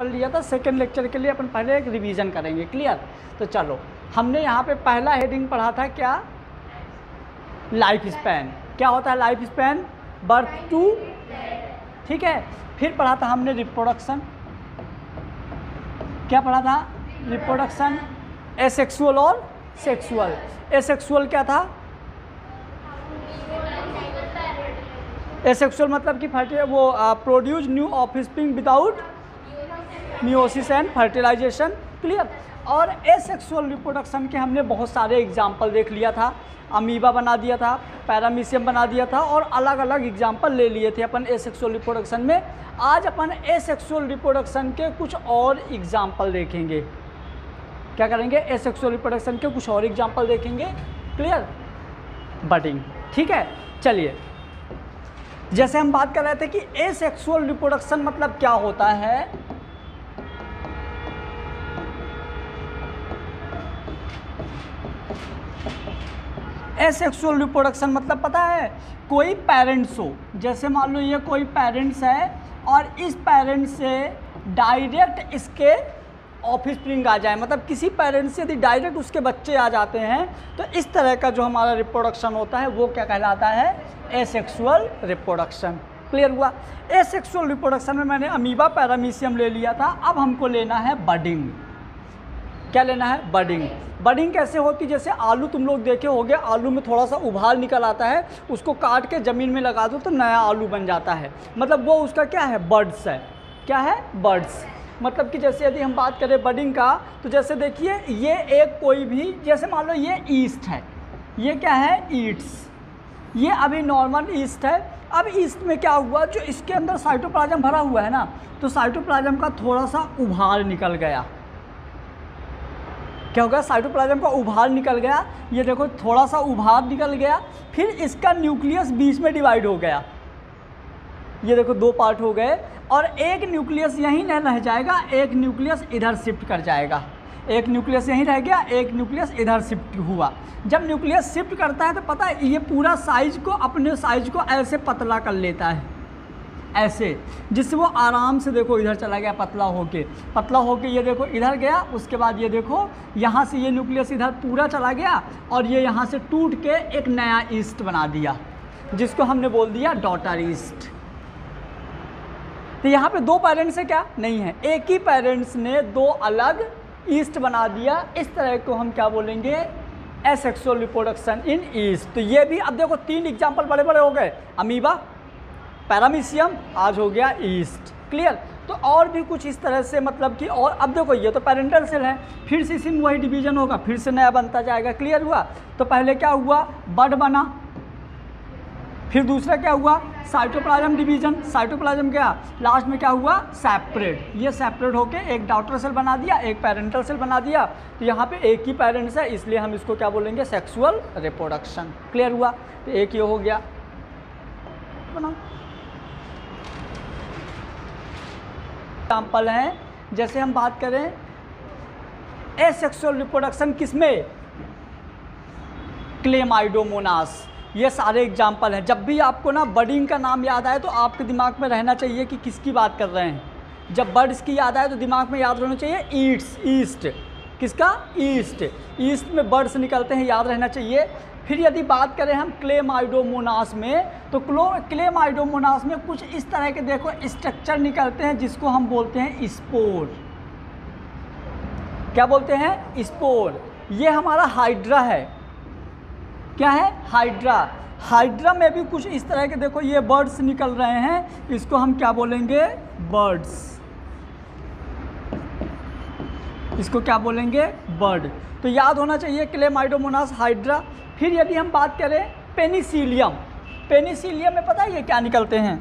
पढ़ लिया था सेकेंड लेक्चर के लिए अपन पहले एक रिवीजन करेंगे क्लियर तो चलो, हमने यहाँ पे पहला हेडिंग पढ़ा था क्या? लाइफ स्पैन क्या होता है लाइफ स्पैन बर्थ टू ठीक है, फिर पढ़ा था हमने रिप्रोडक्शन क्या पढ़ा था? रिप्रोडक्शन एसेक्सुअल और सेक्सुअल एसेक्सुअल क्या था? एसेक्सुअल मतलब कि फर्टी वो produce new of without meiosis and fertilization clear और एसेक्सुअल रिप्रोडक्शन के हमने बहुत सारे एग्ज़ाम्पल देख लिया था। अमीबा बना दिया था पैरामीशियम बना दिया था और अलग अलग एग्ज़ाम्पल ले लिए थे अपन एसेक्सुअल रिप्रोडक्शन में। आज अपन एसेक्सुअल रिप्रोडक्शन के कुछ और एग्ज़ाम्पल देखेंगे। क्या करेंगे? एसेक्सुअल रिप्रोडक्शन के कुछ और एग्ज़ाम्पल देखेंगे। क्लियर बटिंग ठीक है? चलिए। जैसे हम बात कर रहे थे कि एसेक्सुअल रिप्रोडक्शन मतलब क्या होता है? एसेक्सुअल रिप्रोडक्शन मतलब पता है, कोई पेरेंट्स हो, जैसे मान लो ये कोई पेरेंट्स है और इस पेरेंट्स से डायरेक्ट इसके ऑफ़िस प्रिंग आ जाए मतलब किसी पेरेंट्स से यदि डायरेक्ट उसके बच्चे आ जाते हैं तो इस तरह का जो हमारा रिप्रोडक्शन होता है, वो क्या कहलाता है? एसेक्सुअल रिप्रोडक्शन क्लियर हुआ? एसेक्सुअल रिप्रोडक्शन में मैंने अमीबा पैरामीशियम ले लिया था, अब हमको लेना है बडिंग क्या लेना है? बडिंग बडिंग कैसे होती जैसे आलू तुम लोग देखे होगे, आलू में थोड़ा सा उभार निकल आता है, उसको काट के ज़मीन में लगा दो तो नया आलू बन जाता है। मतलब वो उसका क्या है? बर्ड्स है। क्या है? बर्ड्स मतलब कि जैसे यदि हम बात करें बडिंग का तो जैसे देखिए, ये एक कोई भी, जैसे मान लो ये ईस्ट है। ये क्या है? ईट्स ये अभी नॉर्मल ईस्ट है। अब ईस्ट में क्या हुआ? जो इसके अंदर साइटोप्लाज्म भरा हुआ है ना तो साइटोप्लाज्म का थोड़ा सा उभार निकल गया। क्या हो गया साइटोप्लाज्म का उभार निकल गया। ये देखो थोड़ा सा उभार निकल गया, फिर इसका न्यूक्लियस बीच में डिवाइड हो गया। ये देखो, दो पार्ट हो गए और एक न्यूक्लियस यहीं नहीं रह जाएगा, एक न्यूक्लियस इधर शिफ्ट कर जाएगा। एक न्यूक्लियस यहीं रह गया, एक न्यूक्लियस इधर शिफ्ट हुआ। जब न्यूक्लियस शिफ्ट करता है तो पता है, ये पूरा साइज़ को, अपने साइज़ को ऐसे पतला कर लेता है। ऐसे, जिससे वो आराम से देखो इधर चला गया पतला होके। पतला होके ये देखो इधर गया, उसके बाद ये देखो यहाँ से ये न्यूक्लियस इधर पूरा चला गया और ये यहाँ से टूट के एक नया ईस्ट बना दिया, जिसको हमने बोल दिया डॉटर ईस्ट तो यहाँ पे दो पेरेंट्स है क्या? नहीं है। एक ही पेरेंट्स ने दो अलग ईस्ट बना दिया। इस तरह को हम क्या बोलेंगे? एसेक्सुअल रिप्रोडक्शन इन ईस्ट तो ये भी, अब देखो तीन एग्ज़ाम्पल बड़े बड़े हो गए। अमीबा पैरामीशियम आज हो गया ईस्ट। क्लियर तो और भी कुछ इस तरह से मतलब कि और अब देखो, ये तो पेरेंटल सेल है। फिर से इसी में वही डिवीज़न होगा, फिर से नया बनता जाएगा। क्लियर हुआ? तो पहले क्या हुआ? बड बना। फिर दूसरा क्या हुआ? साइटोप्लाज्म डिवीज़न साइटोप्लाज्म क्या? लास्ट में क्या हुआ? सेपरेट ये सेपरेट होके एक डॉटर सेल बना दिया, एक पेरेंटल सेल बना दिया। तो यहाँ पे एक ही पेरेंट्स है, इसलिए हम इसको क्या बोलेंगे? सेक्सुअल रिप्रोडक्शन क्लियर हुआ? तो एक ये हो गया। बनाओ एग्ज़ाम्पल हैं। जैसे हम बात करें एसेक्सुअल रिप्रोडक्शन किसमें? क्लेमाइडोमोनास ये सारे एग्ज़ाम्पल हैं। जब भी आपको ना बर्डिंग का नाम याद आए तो आपके दिमाग में रहना चाहिए कि किसकी बात कर रहे हैं। जब बर्ड्स की याद आए तो दिमाग में याद रहना चाहिए ईट्स ईस्ट किसका? ईस्ट ईस्ट में बर्ड्स निकलते हैं, याद रहना चाहिए। फिर यदि बात करें हम क्लेमाइडोमोनास में तो क्लो, क्लेमाइडोमोनास में कुछ इस तरह के देखो स्ट्रक्चर निकलते हैं जिसको हम बोलते हैं स्पोर क्या बोलते हैं? स्पोर ये हमारा हाइड्रा है। क्या है? हाइड्रा हाइड्रा में भी कुछ इस तरह के देखो ये बर्ड्स निकल रहे हैं, इसको हम क्या बोलेंगे? बर्ड्स इसको क्या बोलेंगे? बर्ड तो याद होना चाहिए क्लेमाइडोमोनास हाइड्रा फिर यदि हम बात करें पेनिसिलियम पेनिसिलियम में पता है ये क्या निकलते हैं?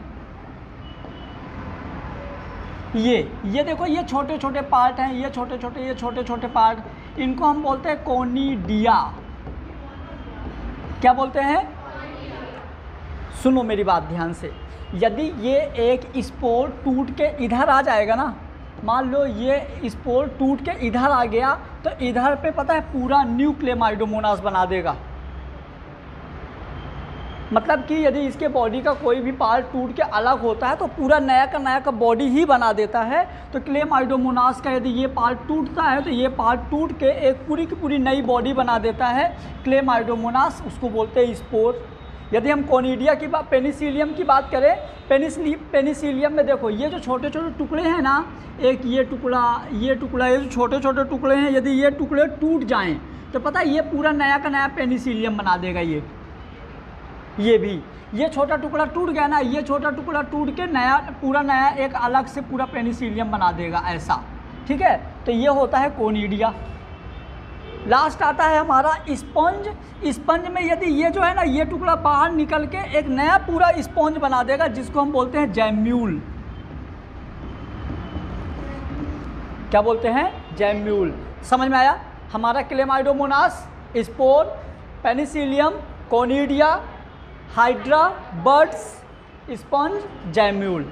ये ये देखो, ये छोटे छोटे पार्ट हैं, ये छोटे छोटे ये छोटे छोटे पार्ट इनको हम बोलते हैं कोनीडिया। क्या बोलते हैं? सुनो मेरी बात ध्यान से। यदि ये एक स्पोर टूट के इधर आ जाएगा ना, मान लो ये स्पोर टूट के इधर आ गया तो इधर पे पता है पूरा न्यू क्लेमाइडोमोनास बना देगा। मतलब कि यदि इसके बॉडी का कोई भी पार्ट टूट के अलग होता है तो पूरा नया का नया का बॉडी ही बना देता है। तो क्लेम आइडोमोनास का यदि ये पार्ट टूटता है तो ये पार्ट टूट के एक पूरी की पूरी नई बॉडी बना देता है। क्लेम आइडोमोनास उसको बोलते हैं स्पोर यदि हम कोनिडिया की बात पेनिसिलियम की बात करें पेनिसली पेनिसिलियम में देखो, ये जो छोटे छोटे टुकड़े हैं ना, एक ये टुकड़ा ये टुकड़ा, ये जो छोटे छोटे टुकड़े हैं, यदि ये टुकड़े टूट जाएँ तो पता है ये पूरा नया का नया पेनिसिलियम बना देगा ये। ये भी। ये छोटा टुकड़ा टूट गया ना, ये छोटा टुकड़ा टूट के नया, पूरा नया एक अलग से पूरा पेनिसिलियम बना देगा ऐसा। ठीक है? तो ये होता है कोनिडिया। लास्ट आता है हमारा स्पंज। स्पंज में यदि ये जो है ना, ये टुकड़ा बाहर निकल के एक नया पूरा स्पंज बना देगा, जिसको हम बोलते हैं जैम्यूल। क्या बोलते हैं? जैम्यूल। समझ में आया? हमारा chlamydomonas, spore, penicillium, conidia hydra buds sponge gemmule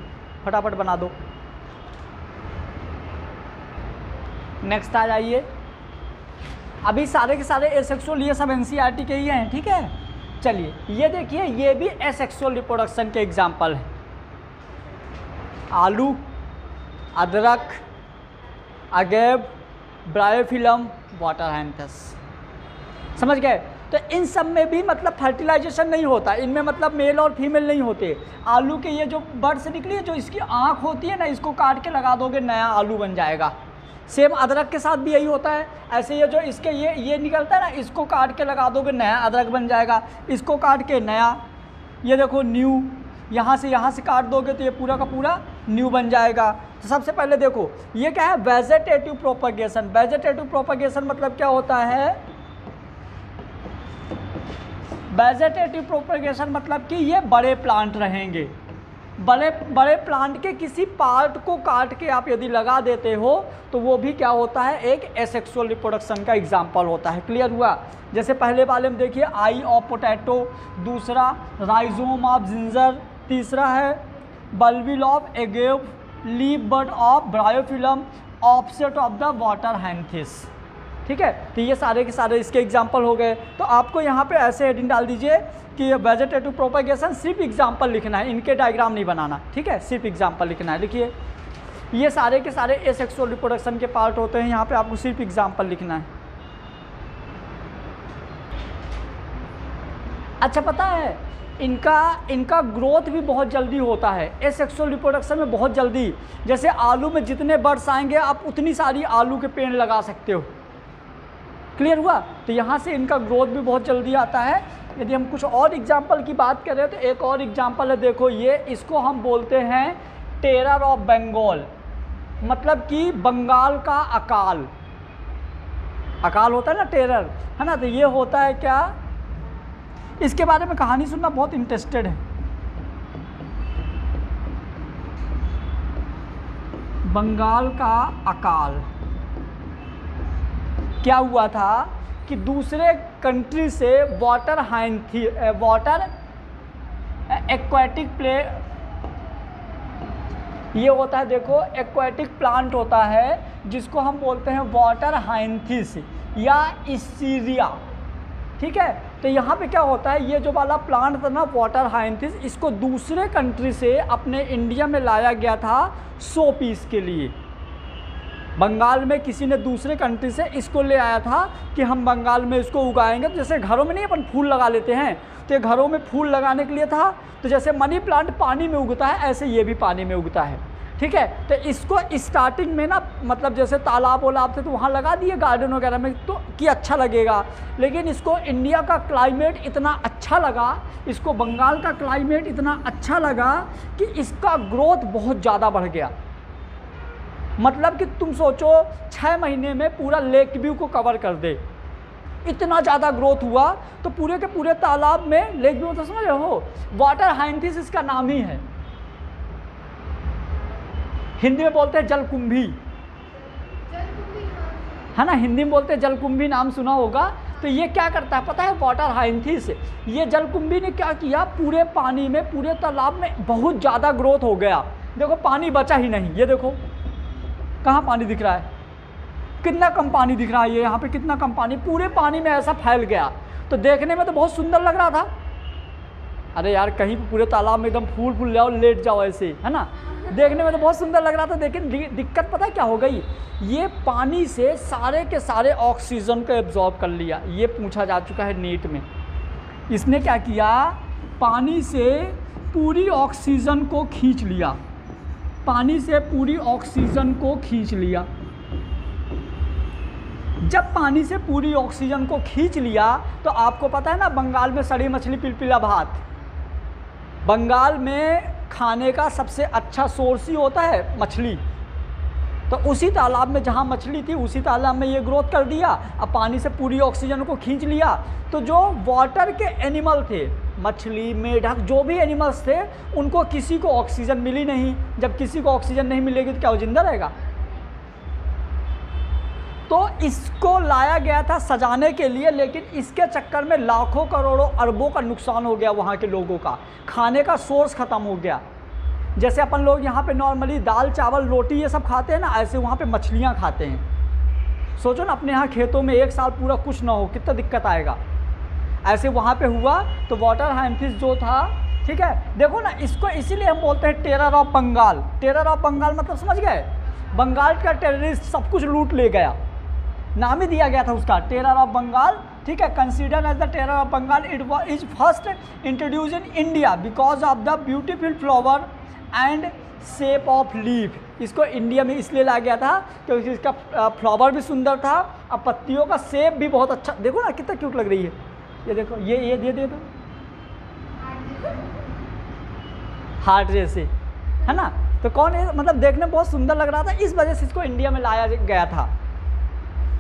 फटाफट बना दो। नेक्स्ट आ जाइए। अभी सारे के सारे एसेक्सुअल ये सब एन के ही हैं, ठीक है? चलिए, ये देखिए, ये भी एसेक्सुअल रिप्रोडक्शन के एग्ज़ाम्पल हैं। आलू, अदरक, अगेब ब्रायोफिलम वाटर हैंथस समझ गए? तो इन सब में भी मतलब फर्टिलाइजेशन नहीं होता। इनमें मतलब मेल और फीमेल नहीं होते। आलू के ये जो बर्ड से निकली है, जो इसकी आँख होती है ना, इसको काट के लगा दोगे, नया आलू बन जाएगा। सेम अदरक के साथ भी यही होता है। ऐसे ये जो इसके ये ये निकलता है ना, इसको काट के लगा दोगे, नया अदरक बन जाएगा। इसको काट के नया, ये देखो न्यू यहाँ से यहाँ से काट दोगे तो ये पूरा का पूरा न्यू बन जाएगा। तो सबसे पहले देखो, ये क्या है? वेजिटेटिव प्रोपगेशन वेजिटेटिव प्रोपगेशन मतलब क्या होता है? वेजिटेटिव प्रोपगेशन मतलब कि ये बड़े प्लांट रहेंगे। बड़े बड़े प्लांट के किसी पार्ट को काट के आप यदि लगा देते हो तो वो भी क्या होता है? एक एसेक्सुअल रिप्रोडक्शन का एग्ज़ाम्पल होता है। क्लियर हुआ? जैसे पहले वाले में देखिए आई ऑफ़ पोटैटो दूसरा राइजोम ऑफ़ जिंजर तीसरा है bulbil of agave leaf bud of bryophyllum offset of the water हैंथिस ठीक है? तो ये सारे के सारे इसके एग्ज़ाम्पल हो गए। तो आपको यहाँ पे ऐसे हेडिंग डाल दीजिए कि वेजिटेटिव प्रोपेगेशन सिर्फ़ एग्ज़ाम्पल लिखना है, इनके डायग्राम नहीं बनाना। ठीक है? सिर्फ़ एग्ज़ाम्पल लिखना है। लिखिए। ये सारे के सारे ए सेक्सुअल रिप्रोडक्शन के पार्ट होते हैं, यहाँ पे आपको सिर्फ़ एग्ज़ाम्पल लिखना है। अच्छा पता है, इनका इनका ग्रोथ भी बहुत जल्दी होता है। ए सेक्सुअल रिप्रोडक्शन में बहुत जल्दी। जैसे आलू में जितने बर्ड्स आएँगे, आप उतनी सारी आलू के पेड़ लगा सकते हो। क्लियर हुआ? तो यहाँ से इनका ग्रोथ भी बहुत जल्दी आता है। यदि हम कुछ और एग्ज़ाम्पल की बात करें तो एक और एग्ज़ाम्पल है, देखो ये, इसको हम बोलते हैं टेरर ऑफ़ बंगाल मतलब कि बंगाल का अकाल। अकाल होता है ना टेरर है ना? तो ये होता है क्या? इसके बारे में कहानी सुनना बहुत इंटरेस्टेड है। बंगाल का अकाल। क्या हुआ था कि दूसरे कंट्री से वाटर हाइन थी वाटर एक्वाटिक प्ले ये होता है देखो एक्वाटिक प्लांट होता है, जिसको हम बोलते हैं वाटर हाइंथिस या इसीरिया ठीक है? तो यहाँ पे क्या होता है, ये जो वाला प्लांट था ना वाटर हाइंथिस इसको दूसरे कंट्री से अपने इंडिया में लाया गया था सो पीस के लिए। बंगाल में किसी ने दूसरे कंट्री से इसको ले आया था कि हम बंगाल में इसको उगाएँगे। जैसे घरों में नहीं, अपन फूल लगा लेते हैं। तो ये घरों में फूल लगाने के लिए था। तो जैसे मनी प्लांट पानी में उगता है, ऐसे ये भी पानी में उगता है। ठीक है? तो इसको स्टार्टिंग में ना मतलब जैसे तालाब वालाब थे तो वहाँ लगा दिए गार्डन वगैरह में तो कि अच्छा लगेगा। लेकिन इसको इंडिया का क्लाइमेट इतना अच्छा लगा, इसको बंगाल का क्लाइमेट इतना अच्छा लगा कि इसका ग्रोथ बहुत ज़्यादा बढ़ गया। मतलब कि तुम सोचो छः महीने में पूरा लेक व्यू को कवर कर दे। इतना ज़्यादा ग्रोथ हुआ तो पूरे के पूरे तालाब में लेक व्यू तो समझ रहे हो? वाटर हाइंथिस इसका नाम ही है। हिंदी में बोलते हैं जलकुंभी। है ना? हिंदी में बोलते हैं जलकुंभी नाम सुना होगा। तो ये क्या करता है पता है? वाटर हाइंथिस ये जलकुंभी ने क्या किया? पूरे पानी में पूरे तालाब में बहुत ज़्यादा ग्रोथ हो गया। देखो पानी बचा ही नहीं। ये देखो। कहाँ पानी दिख रहा है? कितना कम पानी दिख रहा है ये? यहाँ पे कितना कम पानी? पूरे पानी में ऐसा फैल गया। तो देखने में तो बहुत सुंदर लग रहा था। अरे यार, कहीं पूरे तालाब में एकदम फूल फूल जाओ, लेट जाओ ऐसे, है ना? देखने में तो बहुत सुंदर लग रहा था, लेकिन दिक्कत पता है क्या हो गई? ये पानी से सारे के सारे ऑक्सीजन को एब्जॉर्ब कर लिया। ये पूछा जा चुका है नीट में। इसने क्या किया? पानी से पूरी ऑक्सीजन को खींच लिया। पानी से पूरी ऑक्सीजन को खींच लिया। जब पानी से पूरी ऑक्सीजन को खींच लिया तो आपको पता है ना, बंगाल में सड़ी मछली पिलपिला भात। बंगाल में खाने का सबसे अच्छा सोर्स ही होता है मछली। तो उसी तालाब में जहाँ मछली थी, उसी तालाब में ये ग्रोथ कर दिया। अब पानी से पूरी ऑक्सीजन को खींच लिया। तो जो वाटर के एनिमल थे मछली, मेढक, जो भी एनिमल्स थे, उनको किसी को ऑक्सीजन मिली नहीं। जब किसी को ऑक्सीजन नहीं मिलेगी तो क्या वो ज़िंदा रहेगा? तो इसको लाया गया था सजाने के लिए, लेकिन इसके चक्कर में लाखों करोड़ों अरबों का नुकसान हो गया वहाँ के लोगों का। खाने का सोर्स ख़त्म हो गया। जैसे अपन लोग यहाँ पे नॉर्मली दाल, चावल, रोटी, ये सब खाते हैं ना, ऐसे वहाँ पे मछलियाँ खाते हैं। सोचो ना, अपने यहाँ खेतों में एक साल पूरा कुछ ना हो, कितना दिक्कत आएगा? ऐसे वहाँ पे हुआ तो वाटर हाइमफिस जो था, ठीक है? देखो ना, इसको इसीलिए हम बोलते हैं terror of Bengal terror of Bengal मतलब समझ गए? बंगाल का टेररिस्ट सब कुछ लूट ले गया। नाम ही दिया गया था उसका टेरर ऑफ़ बंगाल ठीक है? Consider as the terror of Bengal it is first introduce in India because of the beautiful flower and shape of leaf इसको इंडिया में इसलिए लाया गया था क्योंकि इसका फ्लावर भी सुंदर था, और पत्तियों का शेप भी बहुत अच्छा देखो ना, कितना क्यूट लग रही है। ये देखो, ये ये दे दे। दो हार्ट जैसे है ना? तो कौन है? मतलब देखने बहुत सुंदर लग रहा था, इस वजह से इसको इंडिया में लाया गया था।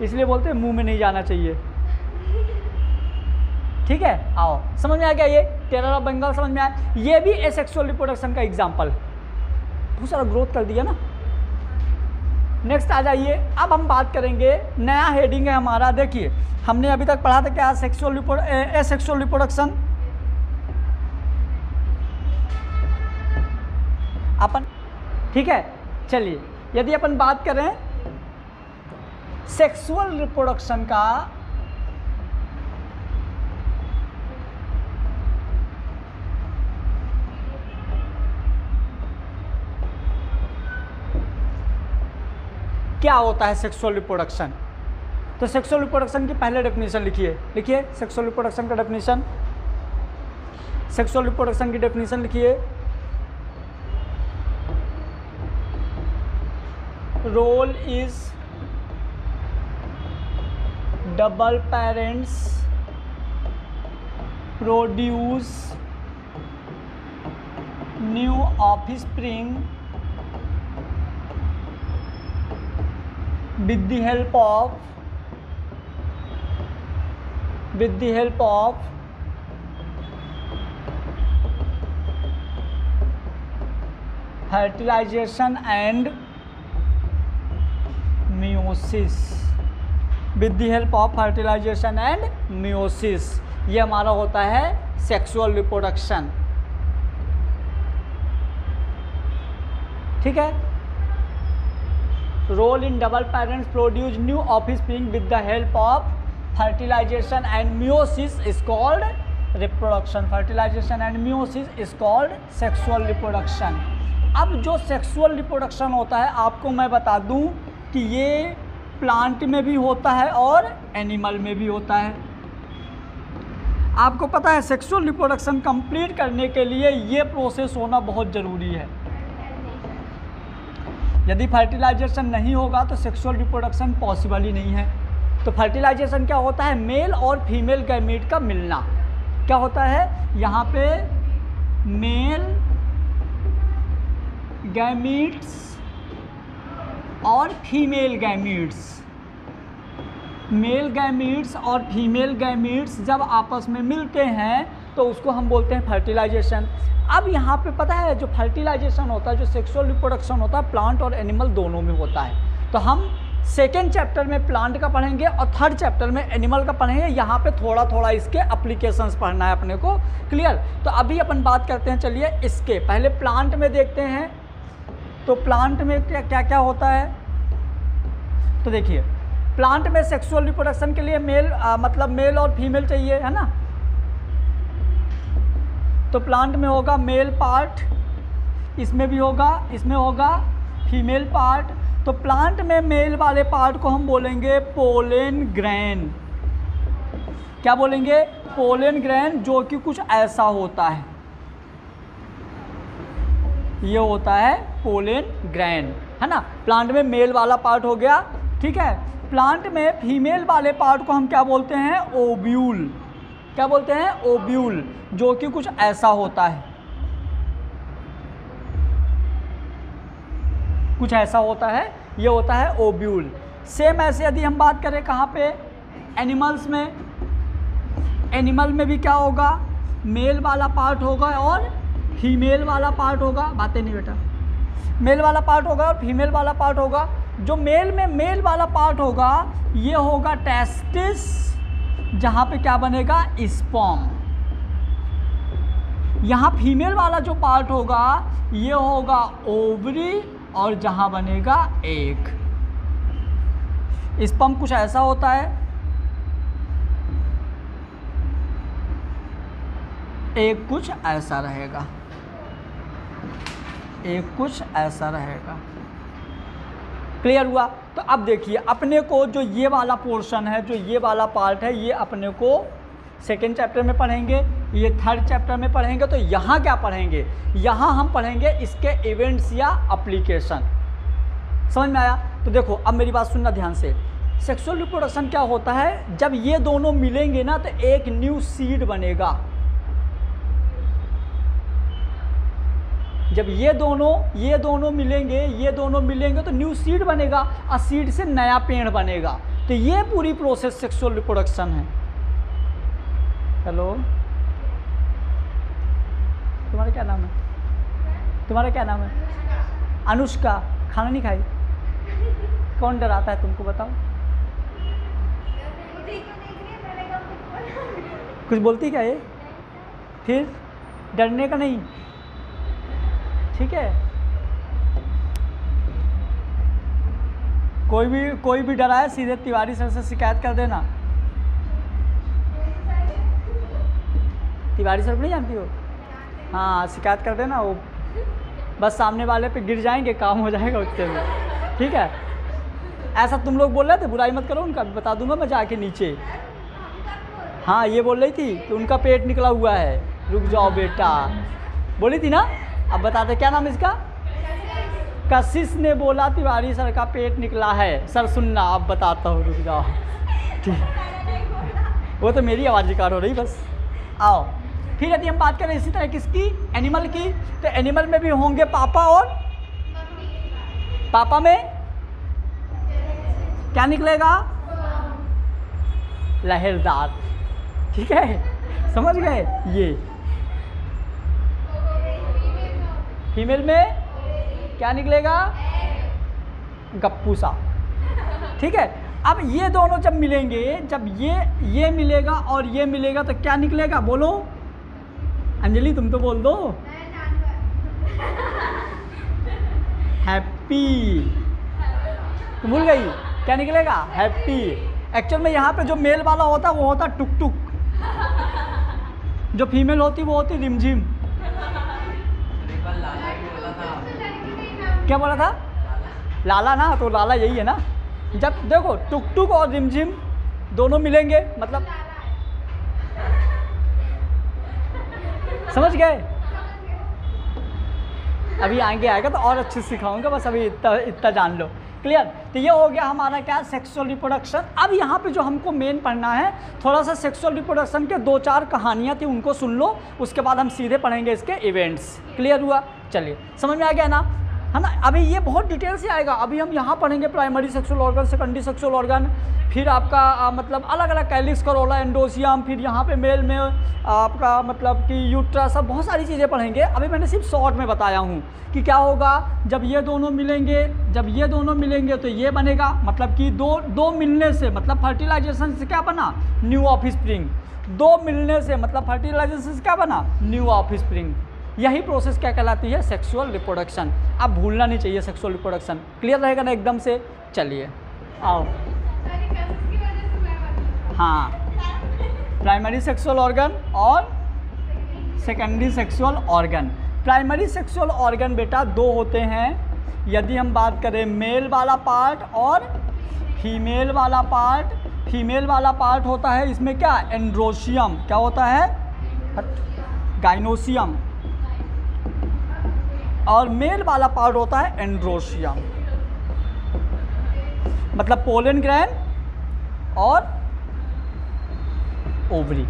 इसलिए बोलते हैं, मुँह में नहीं जाना चाहिए। ठीक है? आओ, समझ में आ गया ये? टेरर ऑफ़ बंगाल समझ में आया? ये भी एसेक्सुअल रिप्रोडक्शन का एग्ज़ाम्पल बहुत सारा ग्रोथ कर दिया ना। नेक्स्ट आ जाइए। अब हम बात करेंगे, नया हेडिंग है हमारा। देखिए, हमने अभी तक पढ़ा था क्या? सेक्सुअल सेक्सुअल रिप्रोडक्शन अपन ठीक है, चलिए। यदि अपन बात करें सेक्सुअल रिप्रोडक्शन का क्या होता है सेक्सुअल रिप्रोडक्शन तो सेक्सुअल रिप्रोडक्शन की पहले डेफिनेशन लिखिए। लिखिए सेक्सुअल रिप्रोडक्शन का डेफिनेशन सेक्सुअल रिप्रोडक्शन की डेफिनेशन लिखिए। Role is double parents produce new offspring with the help of with the help of fertilization and meiosis with the help of fertilization and meiosis ये हमारा होता है sexual reproduction ठीक है in double parents produce new offspring with the help of fertilization and meiosis is called reproduction fertilization and meiosis is called sexual reproduction अब जो sexual reproduction होता है, आपको मैं बता दूँ कि ये प्लांट में भी होता है और एनिमल में भी होता है। आपको पता है सेक्सुअल रिप्रोडक्शन कंप्लीट करने के लिए ये प्रोसेस होना बहुत ज़रूरी है। यदि फर्टिलाइजेशन नहीं होगा तो सेक्सुअल रिप्रोडक्शन पॉसिबल ही नहीं है। तो फर्टिलाइजेशन क्या होता है? मेल और फीमेल गैमीट का मिलना। क्या होता है? यहाँ पे मेल गैमीट्स और फीमेल गैमीट्स मेल गैमीट्स और फीमेल गैमीट्स जब आपस में मिलते हैं तो उसको हम बोलते हैं फर्टिलाइजेशन अब यहाँ पे पता है जो फर्टिलाइजेशन होता है जो सेक्सुअल रिप्रोडक्शन होता है प्लांट और एनिमल दोनों में होता है। तो हम सेकेंड चैप्टर में प्लांट का पढ़ेंगे और थर्ड चैप्टर में एनिमल का पढ़ेंगे। यहाँ पे थोड़ा थोड़ा इसके अप्लीकेशंस पढ़ना है अपने को। क्लियर तो अभी अपन बात करते हैं चलिए इसके। पहले प्लांट में देखते हैं। तो प्लांट में क्या क्या क्या होता है? तो देखिए प्लांट में सेक्सुअल रिप्रोडक्शन के लिए मेल आ, मतलब मेल और फीमेल चाहिए है ना? तो प्लांट में होगा मेल पार्ट इसमें भी होगा, इसमें होगा फीमेल पार्ट तो प्लांट में मेल वाले पार्ट को हम बोलेंगे पोलन ग्रैन क्या बोलेंगे? पोलेन ग्रैन जो कि कुछ ऐसा होता है. ये होता है पोलन ग्रैन है ना? प्लांट में मेल वाला पार्ट हो गया, ठीक है? प्लांट में फीमेल वाले पार्ट को हम क्या बोलते हैं? ओब्यूल क्या बोलते हैं? ओब्यूल, जो कि कुछ ऐसा होता है। कुछ ऐसा होता है, ये होता है ओब्यूल। सेम ऐसे यदि हम बात करें कहाँ पे? एनिमल्स में। एनिमल में भी क्या होगा? मेल वाला पार्ट होगा और फीमेल वाला पार्ट होगा। बातें नहीं बेटा। मेल वाला पार्ट होगा और फीमेल वाला पार्ट होगा। जो मेल में मेल वाला पार्ट होगा, ये होगा टेस्टिस जहाँ पे क्या बनेगा? स्पॉम। यहाँ फीमेल वाला जो पार्ट होगा, ये होगा ओवरी और जहाँ बनेगा एक। स्पम कुछ ऐसा होता है। एक कुछ ऐसा रहेगा। एक कुछ ऐसा रहेगा। क्लियर हुआ? तो अब देखिए, अपने को जो ये वाला पोर्शन है, जो ये वाला पार्ट है, ये अपने को सेकेंड चैप्टर में पढ़ेंगे, ये थर्ड चैप्टर में पढ़ेंगे तो यहाँ क्या पढ़ेंगे? यहाँ हम पढ़ेंगे इसके इवेंट्स या अप्लीकेशन समझ में आया? तो देखो, अब मेरी बात सुनना ध्यान से। सेक्सुअल रिप्रोडक्शन क्या होता है? जब ये दोनों मिलेंगे ना तो एक न्यू सीड बनेगा। जब ये दोनों ये दोनों मिलेंगे, ये दोनों मिलेंगे तो न्यू सीड बनेगा और सीड से नया पेड़ बनेगा। तो ये पूरी प्रोसेस सेक्सुअल रिप्रोडक्शन है। हेलो तुम्हारा क्या नाम है? तुम्हारा क्या नाम है? अनुष्का। खाना नहीं खाई? कौन डराता है तुमको बताओ? कुछ बोलती क्या ये? फिर? डरने का नहीं? ठीक है? कोई भी कोई भी डरा है, सीधे तिवारी सर से शिकायत कर देना। तिवारी सर को नहीं जानती हो? हाँ शिकायत कर देना वो। बस सामने वाले पे गिर जाएँगे, काम हो जाएगा उसके में ठीक है? ऐसा तुम लोग बोल रहे थे, बुराई मत करो उनका, बता दूँगा मैं जाके नीचे। हाँ ये बोल रही थी कि उनका पेट निकला हुआ है। रुक जाओ बेटा। बोली थी ना? अब बता दे, क्या नाम इसका? कशिश ने बोला, तिवारी सर का पेट निकला है। सर, सुनना, अब बताता हूँ, रुक जाओ। वो तो मेरी आवाज़ रिकॉर्ड हो रही, बस। आओ। फिर यदि हम बात करें इसी तरह किसकी? एनिमल की। तो एनिमल में भी होंगे पापा और? पापा में? क्या निकलेगा? लहरदार। ठीक है? समझ गए? ये। फीमेल में क्या निकलेगा? गप्पू सा। ठीक है? अब ये दोनों जब मिलेंगे, जब ये ये मिलेगा और ये मिलेगा तो क्या निकलेगा? बोलो। अंजलि, तुम तो बोल दो। हैप्पी। तुम भूल गई? क्या निकलेगा? हैप्पी। एक्चुअल में यहाँ पे जो मेल वाला होता, वो होता टुक टुक जो फीमेल होती, वो होती रिमझिम। क्या बोला था? लाला ना तो लाला यही है ना। जब देखो टुक टुक और रिमझिम दोनों मिलेंगे मतलब समझ गए? अभी आगे आएगा तो और अच्छे सिखाऊँगा, बस अभी इतना इतना जान लो। क्लियर तो ये हो गया हमारा क्या? सेक्सुअल रिप्रोडक्शन अब यहाँ पे जो हमको मेन पढ़ना है, थोड़ा सा सेक्सुअल रिप्रोडक्शन के दो चार कहानियाँ थी, उनको सुन लो, उसके बाद हम सीधे पढ़ेंगे इसके इवेंट्स क्लियर हुआ? चलिए, समझ में आ गया ना? है ना? अभी ये बहुत डिटेल से आएगा। अभी हम यहाँ पढ़ेंगे primary sexual organ secondary sexual organ फिर आपका आ, मतलब अलग अलग कैलिक्स करोला एंडोसियम फिर यहाँ पे मेल में आपका मतलब कि यूट्रा सब बहुत सारी चीज़ें पढ़ेंगे। अभी मैंने सिर्फ़ शॉर्ट में बताया हूँ कि क्या होगा जब ये दोनों मिलेंगे जब ये दोनों मिलेंगे तो ये बनेगा। मतलब कि दो दो मिलने से मतलब फर्टिलाइजेशन से क्या बना? न्यू ऑफ़ स्प्रिंग दो मिलने से मतलब फर्टिलाइजेशन से क्या बना? न्यू ऑफ़ स्प्रिंग यही प्रोसेस क्या कहलाती है? सेक्सुअल रिप्रोडक्शन आप भूलना नहीं चाहिए सेक्सुअल रिप्रोडक्शन क्लियर रहेगा ना एकदम से? चलिए, आओ। हाँ। प्राइमरी सेक्सुअल ऑर्गन और secondary sexual organ primary sexual organ बेटा दो होते हैं। यदि हम बात करें मेल वाला पार्ट और फीमेल वाला पार्ट फीमेल वाला पार्ट होता है इसमें क्या? एंड्रोशियम क्या होता है? गाइनोसियम और मेल वाला पार्ट होता है एंड्रोशियम मतलब पोलन ग्रैंड और ओवरी।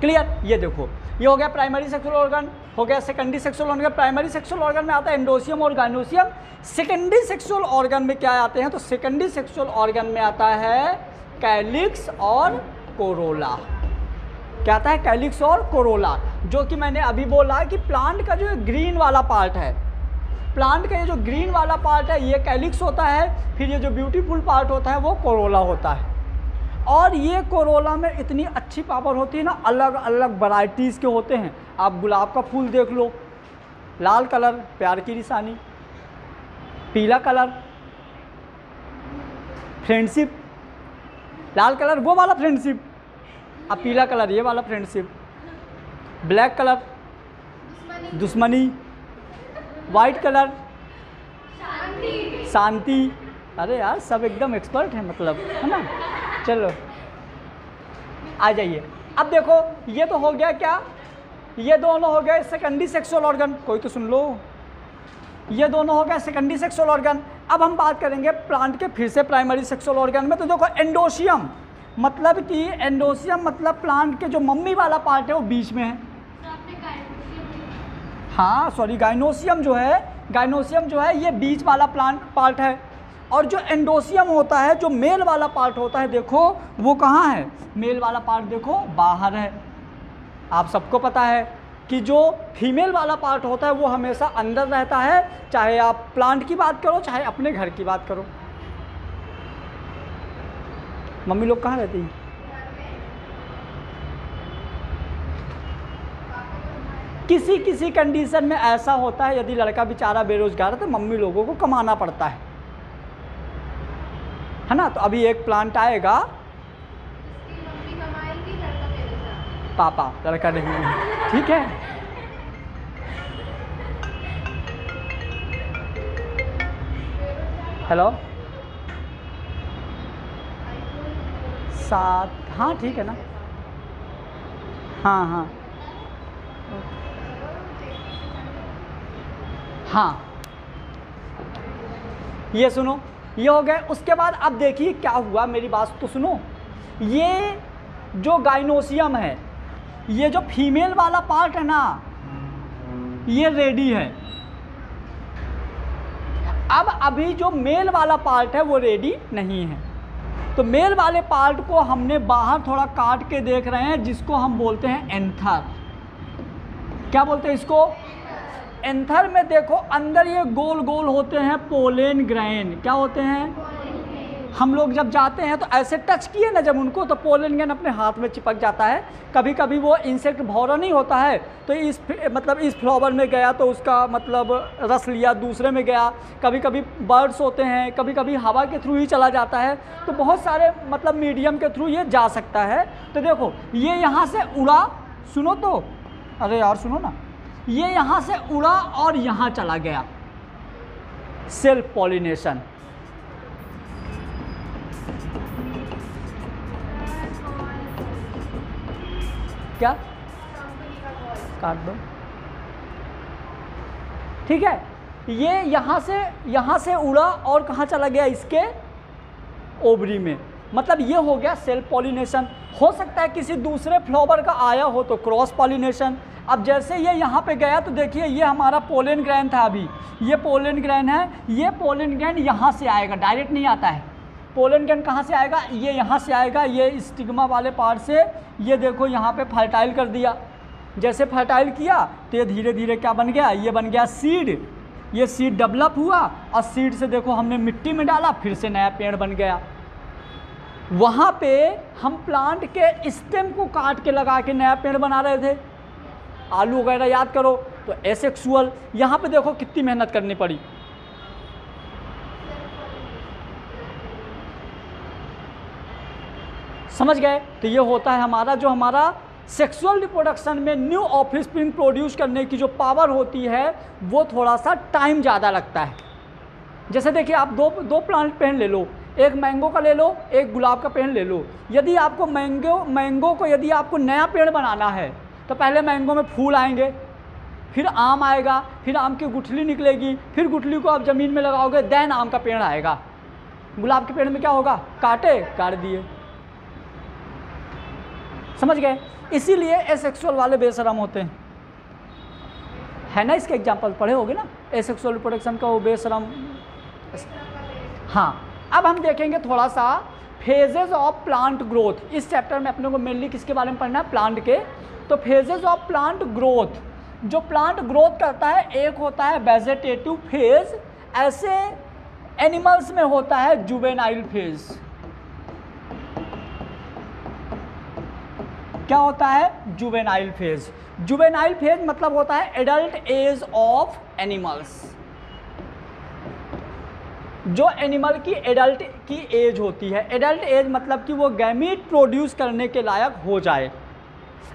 क्लियर? ये देखो। ये हो गया प्राइमरी सेक्सुअल ऑर्गन हो गया secondary sexual organ primary sexual organ में आता है एंडोसियम और गाइनोसियम सेकेंडरी सेक्सुअल ऑर्गन में क्या आते हैं? तो सेकेंडरी सेक्सुअल ऑर्गन में आता है कैलिक्स और कोरोला क्या आता है? कैलिक्स और कोरोला जो कि मैंने अभी बोला कि प्लांट का जो ग्रीन वाला पार्ट है प्लांट का ये जो ग्रीन वाला पार्ट है ये कैलिक्स होता है फिर ये जो ब्यूटीफुल पार्ट होता है वो कोरोला होता है। और ये कोरोला में इतनी अच्छी पावर होती है ना अलग अलग वैरायटीज़ के होते हैं। आप गुलाब का फूल देख लो लाल कलर प्यार की निशानी पीला कलर फ्रेंडशिप लाल कलर वो वाला फ्रेंडशिप अब पीला कलर ये वाला फ्रेंडशिप ब्लैक कलर दुश्मनी। वाइट कलर शांति। अरे यार सब एकदम एक्सपर्ट है मतलब है ना? चलो आ जाइए। अब देखो ये तो हो गया क्या? ये दोनों हो गए सेकेंडरी सेक्सुअल ऑर्गन कोई तो सुन लो। ये दोनों हो गए सेकेंडरी सेक्सुअल ऑर्गन अब हम बात करेंगे प्लांट के फिर से प्राइमरी सेक्सुअल ऑर्गन में। तो देखो एंडोशियम मतलब कि एंडोशियम मतलब प्लांट के जो मम्मी वाला पार्ट है वो बीच में है। हाँ सॉरी गाइनोसियम जो है गाइनोसियम जो है, ये बीच वाला प्लांट पार्ट है। और जो एंडोसियम होता है, जो मेल वाला पार्ट होता है, देखो, वो कहाँ है? मेल वाला पार्ट देखो, बाहर है। आप सबको पता है कि जो फीमेल वाला पार्ट होता है, वो हमेशा अंदर रहता है। चाहे आप प्लांट की बात करो, चाहे अपने घर की बात करो। मम्मी लोग कहाँ रहती हैं? किसी किसी कंडीशन में ऐसा होता है, यदि लड़का बेचारा बेरोजगार है तो मम्मी लोगों को कमाना पड़ता है। है ना? तो अभी एक प्लांट आएगा। पापा, लड़का नहीं ठीक है? हेलो सात हाँ ठीक है ना? हाँ हाँ। हाँ। ये सुनो, ये हो गए, उसके बाद अब देखिए क्या हुआ, मेरी बात तो सुनो। ये जो गाइनोसियम है, ये जो फीमेल वाला पार्ट है ना, ये रेडी है। अब अभी जो मेल वाला पार्ट है, वो रेडी नहीं है। तो मेल वाले पार्ट को हमने बाहर थोड़ा काट के देख रहे हैं, जिसको हम बोलते हैं एंथर। क्या बोलते हैं इसको? एंथर में देखो, अंदर ये गोल गोल होते हैं पोलेन ग्रैन। क्या होते हैं? हम लोग जब जाते हैं तो ऐसे टच किए ना जब उनको तो पोलन ग्रैन अपने हाथ में चिपक जाता है। कभी कभी वो इंसेक्ट भौरा नहीं होता है तो इस मतलब इस फ्लावर में गया तो उसका मतलब रस लिया, दूसरे में गया। कभी कभी बर्ड्स होते हैं कभी कभी हवा के थ्रू ही चला जाता है। तो बहुत सारे मतलब मीडियम के थ्रू ये जा सकता है। तो देखो, ये यहाँ से उड़ा, सुनो तो। अरे यार, सुनो ना। ये यहाँ से उड़ा और यहाँ चला गया। सेल्फ पॉलिनेशन क्या? काट दो। ठीक है, ये यहाँ से यहाँ से उड़ा और कहाँ चला गया इसके? ओबरी में। मतलब ये हो गया सेल्फ पॉलिनेशन हो सकता है किसी दूसरे फ्लावर का आया हो तो क्रॉस पॉलिनेशन अब जैसे ये यहाँ पे गया तो देखिए, ये हमारा पोलन ग्रैन था अभी। ये पोलन ग्रैन है, ये पोलन ग्रैन यहाँ से आएगा डायरेक्ट नहीं आता है। पोलन ग्रैन कहाँ से आएगा? ये यहाँ से आएगा, ये स्टिग्मा वाले पार्ट से। ये देखो यहाँ पे फर्टाइल कर दिया। जैसे फर्टाइल किया तो ये धीरे धीरे क्या बन गया? ये बन गया सीड ये सीड डेवलप हुआ, और सीड से देखो हमने मिट्टी में डाला, फिर से नया पेड़ बन गया। वहाँ पे हम प्लांट के स्टेम को काट के लगा के नया पेड़ बना रहे थे। आलू वगैरह याद करो तो एसेक्सुअल यहाँ पे देखो कितनी मेहनत करनी पड़ी। समझ गए? तो ये होता है हमारा, जो हमारा सेक्सुअल रिप्रोडक्शन में न्यू ऑफ़िस स्प्रिंग प्रोड्यूस करने की जो पावर होती है, वो थोड़ा सा टाइम ज़्यादा लगता है। जैसे देखिए, आप दो दो प्लांट पेड़ ले लो एक मैंगो का ले लो, एक गुलाब का पेड़ ले लो। यदि आपको मैंगो मैंगो को यदि आपको नया पेड़ बनाना है तो पहले मैंगो में फूल आएँगे, फिर आम आएगा, फिर आम की गुठली निकलेगी, फिर गुठली को आप ज़मीन में लगाओगे दैन आम का पेड़ आएगा। गुलाब के पेड़ में क्या होगा? काटे काट दिए। समझ गए? इसीलिए एसेक्सुअल वाले बेशरम होते हैं। है ना इसके एग्ज़ाम्पल पढ़े होगे ना? एसेक्सुअल रिप्रोडक्शन का वो बेशरम। हाँ। अब हम देखेंगे थोड़ा सा फेजेज ऑफ़ प्लांट ग्रोथ इस चैप्टर में अपने को मेनली किसके बारे में पढ़ना है? प्लांट के. तो फेजेज ऑफ़ प्लांट ग्रोथ जो प्लांट ग्रोथ करता है, एक होता है वेजिटेटिव फ़ेज़ ऐसे एनिमल्स में होता है जुवेनाइल फ़ेज़ क्या होता है? जुवेनाइल फ़ेज़ जुवेनाइल फ़ेज़ मतलब होता है एडल्ट एज ऑफ़ एनिमल्स जो एनिमल की एडल्ट की एज होती है एडल्ट एज मतलब कि वो गैमीट प्रोड्यूस करने के लायक हो जाए।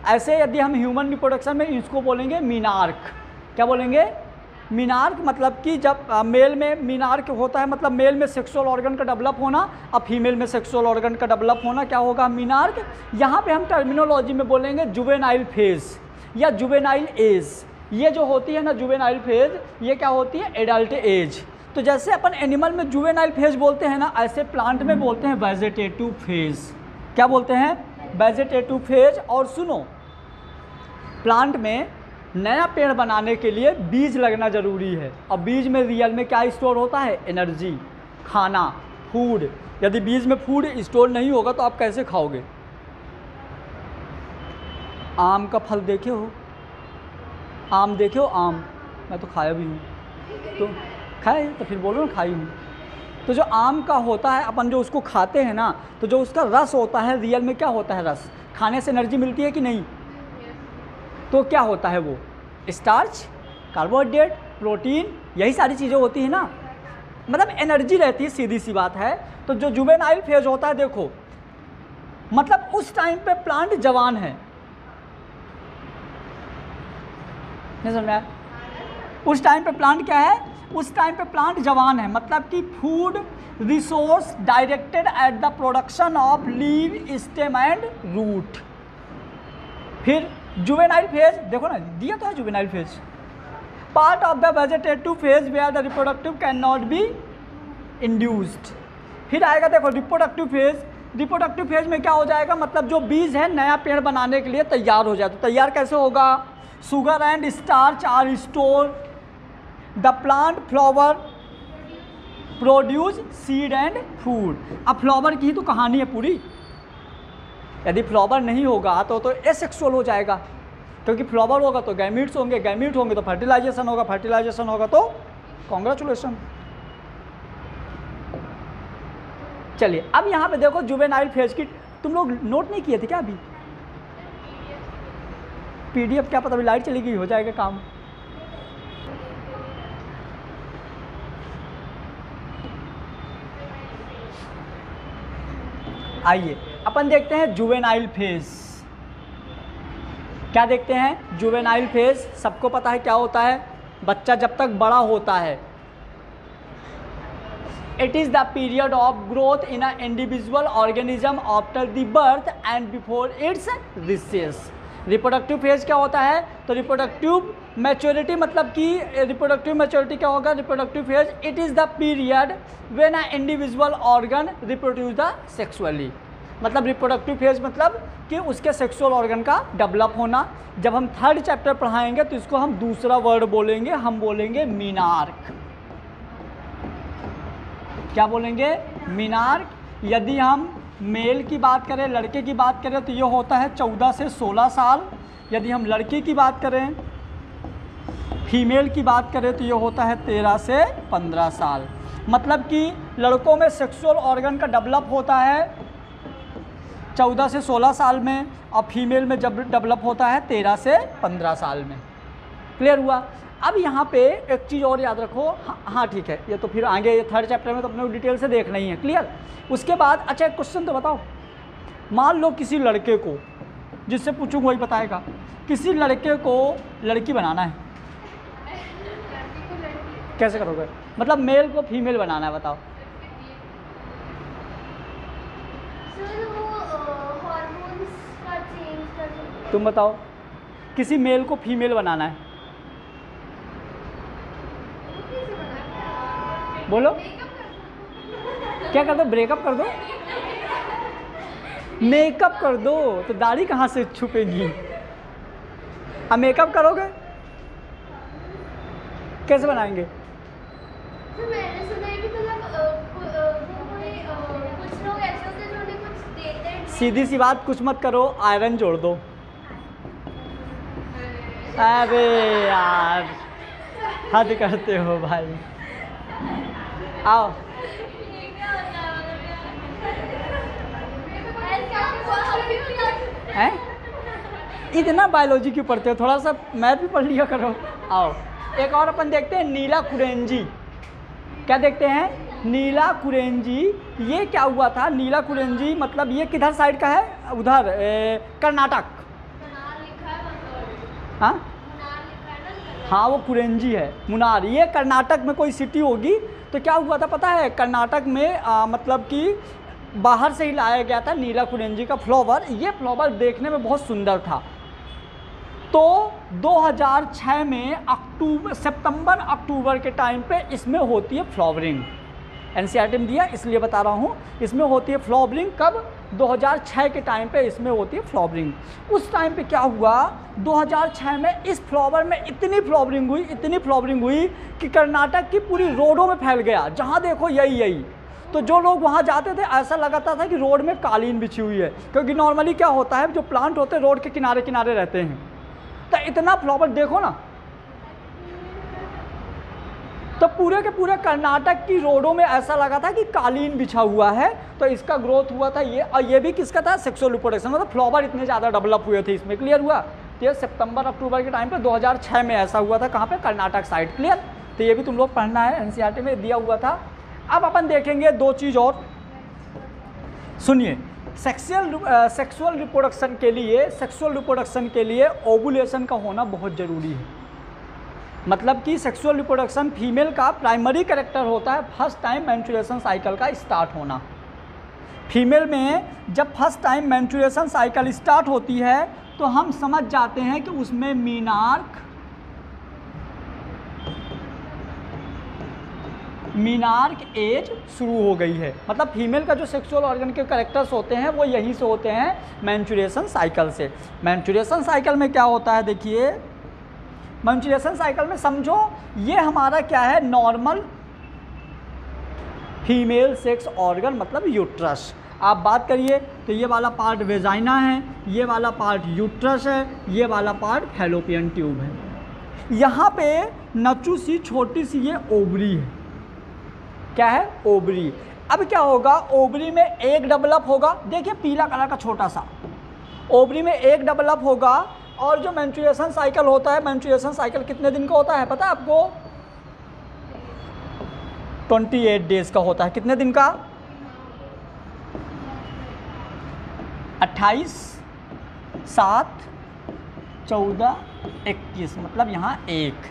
ऐसे यदि हम ह्यूमन रिप्रोडक्शन में इसको बोलेंगे मीनार्क क्या बोलेंगे? मीनार्क मतलब कि जब मेल में मीनार्क होता है मतलब मेल में सेक्सुअल ऑर्गन का डेवलप होना और फीमेल में सेक्सुअल ऑर्गन का डेवलप होना, क्या होगा? मीनार्क यहाँ पे हम टर्मिनोलॉजी में बोलेंगे जुवेनाइल फ़ेज़ या जुवेनाइल एज ये जो होती है ना जुवेनाइल फ़ेज़ ये क्या होती है? एडल्ट एज तो जैसे अपन एनिमल में जुवेनाइल फ़ेज़ बोलते हैं ना, ऐसे प्लांट में बोलते हैं वेजिटेटिव फ़ेज़ क्या बोलते हैं? वेजिटेटिव फ़ेज़ और सुनो, प्लांट में नया पेड़ बनाने के लिए बीज लगना ज़रूरी है। और बीज में रियल में क्या स्टोर होता है? एनर्जी, खाना, फ़ूड। यदि बीज में फ़ूड स्टोर नहीं होगा तो आप कैसे खाओगे? आम का फल देखे हो? आम देखे हो? आम। मैं तो खाया भी हूँ। तो खाए तो फिर बोलो ना खाई हूँ। तो जो आम का होता है, अपन जो उसको खाते हैं ना तो जो उसका रस होता है, रियल में क्या होता है रस? खाने से एनर्जी मिलती है कि नहीं? तो क्या होता है वो? स्टार्च, कार्बोहाइड्रेट, प्रोटीन, यही सारी चीज़ें होती हैं ना। मतलब एनर्जी रहती है, सीधी सी बात है। तो जो जुबेनाइल फ़ेज़ होता है, देखो मतलब उस टाइम पे प्लांट जवान है। नहीं समझ उस टाइम पे प्लांट क्या है? उस टाइम पे प्लांट जवान है। मतलब कि food resource directed at the production of leaf stem and root फिर जुवेनाइल फ़ेज़ देखो ना, दिया तो है juvenile phase part of the vegetative phase where the reproductive can not be induced फिर आएगा देखो रिप्रोडक्टिव फ़ेज़ रिप्रोडक्टिव फ़ेज़ में क्या हो जाएगा? मतलब जो बीज है, नया पेड़ बनाने के लिए तैयार हो जाए। तो तैयार कैसे होगा? Sugar and starch are store the plant flower produce seed and food अब फ्लावर की ही तो कहानी है पूरी। यदि फ्लावर नहीं होगा तो तो एसेक्सुअल हो जाएगा। क्योंकि फ्लावर होगा तो गैमिट्स होंगे गैमिट होंगे तो फर्टिलाइजेशन होगा फर्टिलाइजेशन होगा तो कॉन्ग्रेचुलेसन चलिए, अब यहाँ पे देखो जुवेनाइल फ़ेज़ की, तुम लोग नोट नहीं किए थे क्या अभी? पीडीएफ क्या पता अभी लाइट चली गई हो जाएगा काम। आइए, अपन देखते हैं जुवेनाइल फ़ेज़ क्या देखते हैं? जुवेनाइल फ़ेज़ सबको पता है क्या होता है? बच्चा जब तक बड़ा होता है it is the period of growth in a individual organism after the birth and before its reaches reproductive phase क्या होता है? तो रिप्रोडक्टिव मैच्योरिटी मतलब कि रिप्रोडक्टिव मैच्योरिटी क्या होगा? Reproductive phase it is the period when a individual organ reproduce the sexually मतलब reproductive phase मतलब कि उसके सेक्सुअल ऑर्गन का डेवलप होना। जब हम थर्ड चैप्टर पढ़ाएँगे तो इसको हम दूसरा वर्ड बोलेंगे, हम बोलेंगे मीनार्क क्या बोलेंगे? मीनार्क यदि हम मेल की बात करें, लड़के की बात करें तो ये होता है चौदह से सोलह साल। यदि हम लड़की की बात करें, फीमेल की बात करें तो ये होता है तेरह से पंद्रह साल। मतलब कि लड़कों में सेक्सुअल ऑर्गन का डेवलप होता है चौदह से सोलह साल में, और फीमेल में जब डेवलप होता है तेरह से पंद्रह साल में। क्लियर हुआ? अब यहाँ पे एक चीज़ और याद रखो। हाँ हाँ ठीक है। ये तो फिर आगे ये थर्ड चैप्टर में तो अपने डिटेल से देखना ही है। क्लियर उसके बाद अच्छा एक क्वेश्चन तो बताओ। मान लो किसी लड़के को जिससे पूछूँगा वही बताएगा। किसी लड़के को लड़की बनाना है। कैसे करोगे? मतलब मेल को फीमेल बनाना है बताओ। तुम बताओ। किसी मेल को फीमेल बनाना है। बोलो। क्या कर दो? ब्रेकअप कर दो। मेकअप कर दो। तो दाढ़ी कहाँ से छुपेगी? अब मेकअप करोगे? कैसे बनाएँगे? सीधी सी बात कुछ मत करो आयरन जोड़ दो। अरे यार हद करते हो भाई। आओ। हैं? इतना बायोलॉजी क्यों पढ़ते हो? थोड़ा सा मैथ भी पढ़ लिया करो। आओ। एक और अपन देखते हैं नीला कुरेंजी क्या देखते हैं? नीला कुरेंजी ये क्या हुआ था? नीला कुरेंजी मतलब ये किधर साइड का है? उधर कर्नाटक। हाँ? हाँ वो कुरेंजी है। मुनार। ये कर्नाटक में कोई सिटी होगी? तो क्या हुआ था पता है? कर्नाटक में आ, मतलब कि बाहर से ही लाया गया था नीला कुरेंजी का फ्लावर। ये फ्लावर देखने में बहुत सुंदर था। तो 2006 में अक्टूबर सितंबर अक्टूबर के टाइम पे इसमें होती है फ्लावरिंग। एन में दिया, इसलिए बता रहा हूँ, इसमें होती है फ्लावरिंग कब? 2006 के टाइम पे इसमें होती है फ्लावरिंग उस टाइम पे क्या हुआ? 2006 में इस फ्लावर में इतनी फ्लावरिंग हुई, इतनी फ्लावरिंग हुई कि कर्नाटक की पूरी रोडों में फैल गया। जहाँ देखो, यही यही। तो जो लोग वहाँ जाते थे, ऐसा लगाता था कि रोड में कालीन बिछी हुई है, क्योंकि नॉर्मली क्या होता है, जो प्लांट होते हैं, रोड के किनारे किनारे रहते हैं। तो इतना फ्लावर देखो ना तो पूरे के पूरे कर्नाटक की रोडों में ऐसा लगा था कि कालीन बिछा हुआ है तो इसका ग्रोथ हुआ था ये। और ये भी किसका था? सेक्सुअल रिप्रोडक्शन मतलब फ्लावर इतने ज़्यादा डेवलप हुए थे इसमें। क्लियर हुआ? तो ये सितंबर अक्टूबर के टाइम पे 2006 में ऐसा हुआ था कहाँ पे? कर्नाटक साइड क्लियर तो ये भी तुम लोग पढ़ना है। एन में दिया हुआ था। अब अपन देखेंगे दो चीज़ और। सुनिए सेक्सुअल सेक्सुअल रिप्रोडक्शन के लिए सेक्सुअल रिप्रोडक्शन के लिए ओबुलेशन का होना बहुत ज़रूरी है। मतलब कि सेक्सुअल रिप्रोडक्शन फीमेल का प्राइमरी करेक्टर होता है फ़र्स्ट टाइम मैंचुरेशन साइकिल का स्टार्ट होना। फीमेल में जब first time menstruation cycle start होती है तो हम समझ जाते हैं कि उसमें मीनार्क मीनार्क एज शुरू हो गई है। मतलब फीमेल का जो सेक्सुअल ऑर्गन के करेक्टर्स होते हैं, वो यहीं से होते हैं मैंचुरेशन साइकिल से। मैंचुरेशन साइकिल में क्या होता है, देखिए मैंचुरेशन साइकिल में समझो, ये हमारा क्या है? नॉर्मल फीमेल सेक्स ऑर्गन मतलब यूट्रस आप बात करिए तो ये वाला पार्ट वेजाइना है, ये वाला पार्ट यूट्रस है, ये वाला पार्ट फैलोपियन ट्यूब है। यहाँ पे नचू सी, छोटी सी ये ओबरी है। क्या है? ओबरी। अब क्या होगा? ओबरी में एक डेवलप होगा। देखिए, पीला कलर का छोटा सा। ओबरी में एक डेवलप होगा और जो मैंचुरेशन साइकिल होता है मैंचुरेशन साइकिल कितने दिन का होता है पता है आपको? 28 डेज़ का होता है। कितने दिन का? 28 सात, चौदह, इक्कीस मतलब यहाँ एक।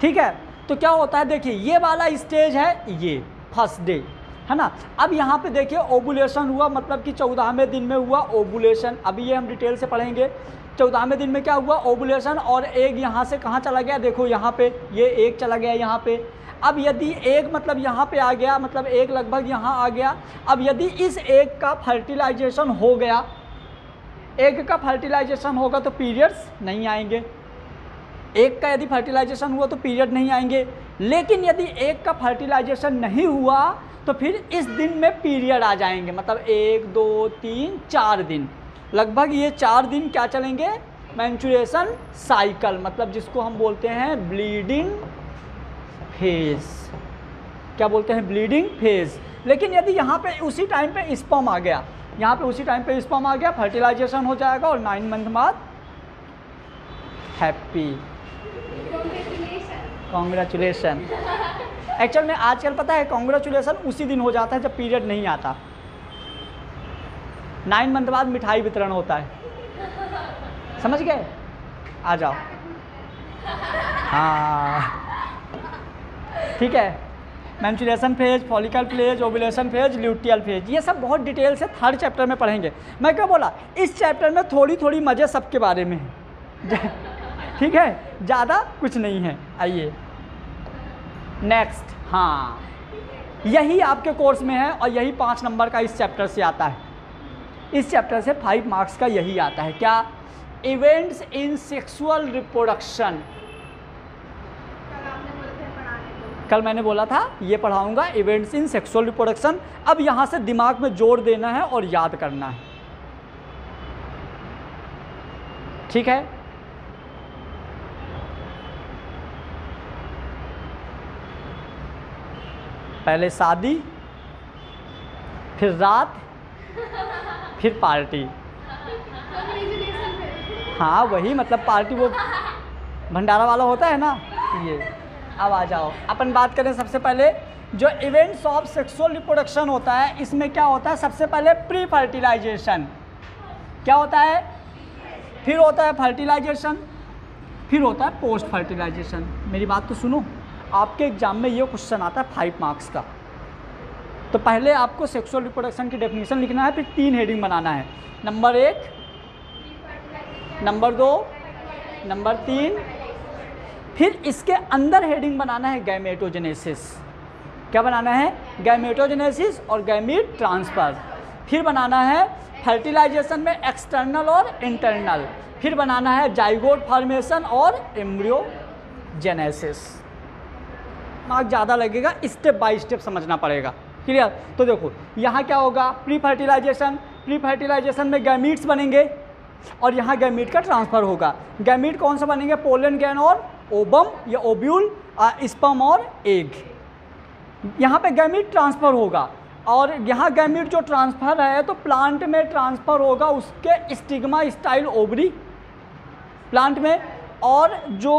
ठीक है? तो क्या होता है? देखिए, ये वाला स्टेज है ये फ़र्स्ट डे है ना? अब यहाँ पे देखिए ओबुलेशन हुआ मतलब कि चौदहवें दिन में हुआ ओबुलेशन अभी ये हम डिटेल से पढ़ेंगे। चौदहवें दिन में क्या हुआ? ओबुलेशन और एक यहाँ से कहाँ चला गया? देखो, यहाँ पे ये एक चला गया यहाँ पे। अब यदि एक मतलब यहाँ पे आ गया मतलब एक लगभग यहाँ आ गया, अब यदि इस एक का फर्टिलाइजेशन हो गया एक का फर्टिलाइजेशन होगा तो पीरियड्स नहीं आएँगे। एक का यदि फर्टिलाइजेशन हुआ तो पीरियड नहीं आएँगे। लेकिन यदि एक का फर्टिलाइजेशन नहीं हुआ तो फिर इस दिन में पीरियड आ जाएँगे। मतलब एक, दो, तीन, चार दिन। लगभग ये चार दिन क्या चलेंगे? मैंचुरेशन साइकिल मतलब जिसको हम बोलते हैं ब्लीडिंग फ़ेज़ क्या बोलते हैं? ब्लीडिंग फ़ेज़ लेकिन यदि यहाँ पे उसी टाइम पे स्पम आ गया, यहाँ पे उसी टाइम पे स्पम आ गया फर्टिलाइजेशन हो जाएगा और नाइन मंथ बाद हैप्पी कॉन्ग्रेचुलेसन एक्चुअल में आजकल पता है कॉन्ग्रेचुलेसन उसी दिन हो जाता है जब पीरियड नहीं आता। नाइन मंथ बाद मिठाई वितरण होता है। समझ गए? आ जाओ। हाँ। ठीक है। Menstruation phase follicle phase ovulation phase luteal phase ये सब बहुत डिटेल से थर्ड चैप्टर में पढ़ेंगे। मैं क्या बोला? इस चैप्टर में थोड़ी थोड़ी मज़े सबके बारे में है। ठीक है? ज़्यादा कुछ नहीं है। आइए। नेक्स्ट हाँ। यही आपके कोर्स में है और यही पाँच नंबर का इस चैप्टर से आता है। इस चैप्टर से फाइव मार्क्स का यही आता है। क्या इवेंट्स इन सेक्सुअल रिप्रोडक्शन कल मैंने बोला था, ये पढ़ाऊँगा। इवेंट्स इन सेक्सुअल रिप्रोडक्शन अब यहाँ से दिमाग में ज़ोर देना है और याद करना है। ठीक है? पहले शादी, फिर रात फिर पार्टी। हाँ वही मतलब पार्टी वो भंडारा वाला होता है ना, ये। अब आ जाओ। अपन बात करें सबसे पहले, जो इवेंट्स ऑफ़ सेक्सुअल रिप्रोडक्शन होता है, इसमें क्या होता है? सबसे पहले प्री फर्टिलाइजेशन क्या होता है? फिर होता है फर्टिलाइजेशन फिर होता है पोस्ट फर्टिलाइजेशन मेरी बात तो सुनो, आपके एग्ज़ाम में ये क्वेश्चन आता है फाइव मार्क्स का। तो पहले आपको सेक्सुअल रिप्रोडक्शन की डेफिनेशन लिखना है, फिर तीन हेडिंग बनाना है। नंबर एक नंबर दो नंबर तीन, फिर इसके अंदर हेडिंग बनाना है गैमेटोजेनेसिस क्या बनाना है? गैमेटोजेनेसिस और गैमीट ट्रांसफ़र फिर बनाना है फर्टिलाइजेशन में एक्सटर्नल और इंटरनल फिर बनाना है जाइगोट फॉर्मेशन और एम्ब्रियोजेनेसिस मार्क ज़्यादा लगेगा स्टेप बाय स्टेप समझना पड़ेगा। क्लियर तो देखो, यहाँ क्या होगा? प्री फर्टिलाइजेशन प्री फर्टिलाइजेशन में गैमीट्स बनेंगे और यहाँ गैमीट का ट्रांसफ़र होगा। गैमीट कौन सा बनेंगे? पोलन गैन और ओबम या ओब्यूल स्पम और एग यहाँ पे गैमीट ट्रांसफ़र होगा और यहाँ गैमीट जो ट्रांसफ़र है तो प्लांट में ट्रांसफ़र होगा उसके स्टिग्मा स्टाइल ओबरी प्लांट में और जो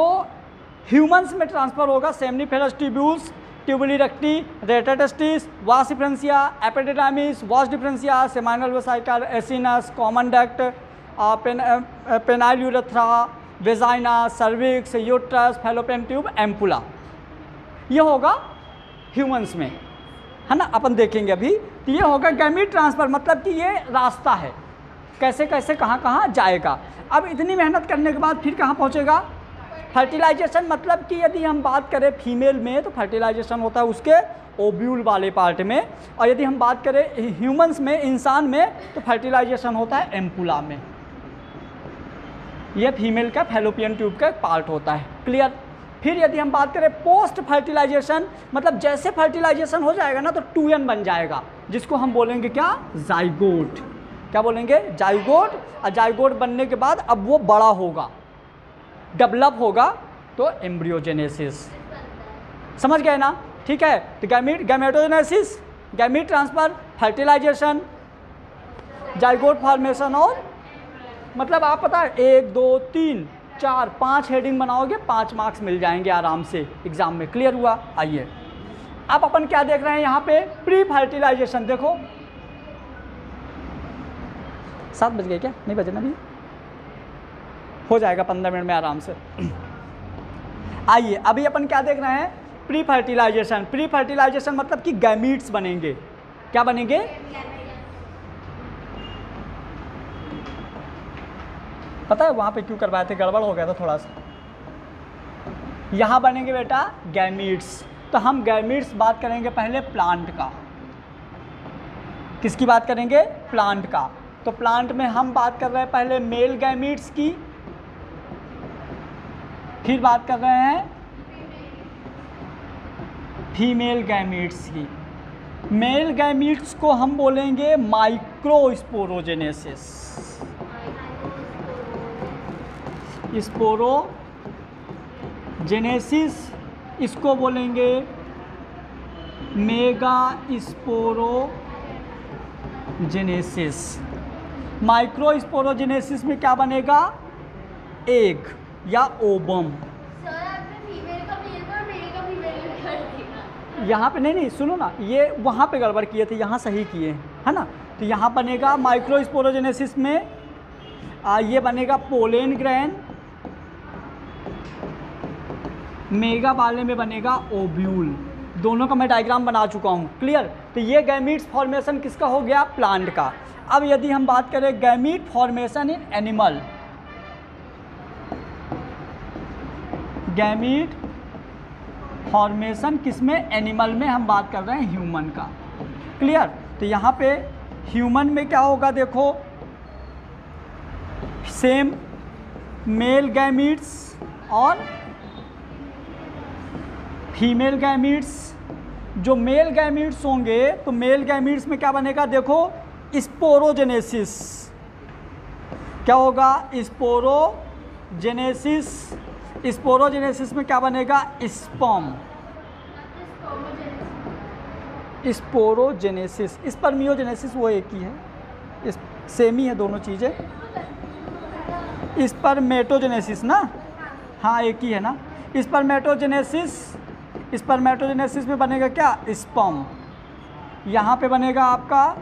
ह्यूमंस में ट्रांसफ़र होगा seminiferous tubules ट्यूबुली रक्टी रेटाटेस्टिस vas deferens epididymis vas deferens, seminal vesicle acinus, common duct pen penile urethra, vagina, cervix, uterus, fallopian tube, ampulla. ये होगा ह्यूमंस में, है ना? अपन देखेंगे अभी। तो ये होगा गैमीट ट्रांसफ़र मतलब कि ये रास्ता है। कैसे कैसे, कहाँ कहाँ जाएगा। अब इतनी मेहनत करने के बाद फिर कहाँ पहुँचेगा? फर्टिलाइजेशन मतलब कि यदि हम बात करें फीमेल में तो फर्टिलाइजेशन होता है उसके ओब्यूल वाले पार्ट में। और यदि हम बात करें ह्यूमंस में, इंसान में तो फर्टिलाइजेशन होता है एम्पुला में। यह फीमेल का फेलोपियन ट्यूब का पार्ट होता है। क्लियर? फिर यदि हम बात करें पोस्ट फर्टिलाइजेशन मतलब जैसे फर्टिलाइजेशन हो जाएगा ना तो टू बन जाएगा, जिसको हम बोलेंगे क्या? जाइगोट। क्या बोलेंगे? जाइगोट। और जाइगोट बनने के बाद अब वो बड़ा होगा। डेवलप होगा तो एम्ब्रियोजेनेसिस समझ गए ना? ठीक है? तो gamete gametogenesis gamete transfer fertilization zygote formation और मतलब आप पता है, एक, दो, तीन, चार, पाँच हेडिंग बनाओगे, पाँच मार्क्स मिल जाएँगे आराम से। एग्ज़ाम में क्लियर हुआ? आइए। अब अपन क्या देख रहे हैं यहाँ पे? प्री फर्टिलाइजेशन देखो। सात बज गए क्या? नहीं बजे ना भी हो जाएगा पंद्रह मिनट में आराम से। आइए, अभी अपन क्या देख रहे हैं? प्री फर्टिलाइजेशन प्री फर्टिलाइजेशन मतलब कि गैमीट्स बनेंगे। क्या बनेंगे? पता है वहाँ पे क्यों करवाए थे? गड़बड़ हो गया था थोड़ा सा। यहाँ बनेंगे बेटा गैमीट्स तो हम गैमीट्स बात करेंगे पहले प्लांट का। किसकी बात करेंगे? प्लांट का। तो प्लांट में हम बात कर रहे हैं पहले मेल गैमीट्स की। फिर बात कर रहे हैं फीमेल गैमीट्स की। मेल गैमीट्स को हम बोलेंगे माइक्रोस्पोरोजेनेसिस स्पोरोजेनेसिस इसको बोलेंगे मेगा स्पोरोजेनेसिस माइक्रोस्पोरोजेनेसिस में क्या बनेगा? एग या ओबम। यहाँ पे नहीं नहीं सुनो ना ये वहाँ पे गड़बड़ किए थे यहाँ सही किए है ना? तो यहाँ बनेगा माइक्रोस्पोरोजेनेसिस में आ, ये बनेगा पोलेन ग्रैन मेगा वाले में बनेगा ओब्यूल। दोनों का मैं डायग्राम बना चुका हूँ क्लियर तो ये गैमीट्स फॉर्मेशन किसका हो गया? प्लांट का। अब यदि हम बात करें gamete formation in animal gamete formation किसमें? एनिमल में हम बात कर रहे हैं ह्यूमन का। क्लियर? तो यहाँ पे ह्यूमन में क्या होगा देखो? सेम मेल गैमीट्स और फीमेल गैमीट्स। जो मेल गैमीट्स होंगे तो मेल गैमीट्स में क्या बनेगा देखो? स्पोरोजेनेसिस। क्या होगा? स्पोरोजेनेसिस। स्पोरोजेनेसिस में क्या बनेगा? स्पॉम। स्पोरोजेनेसिस इस पर मियोजेनेसिस वो एक ही है। इस सेम ही है दोनों चीज़ें। इस पर मेटोजेनेसिस ना? हाँ एक ही है ना। इस पर मेटोजेनेसिस, इस पर मेटोजेनेसिस में बनेगा क्या? स्पम। यहाँ पे बनेगा आपका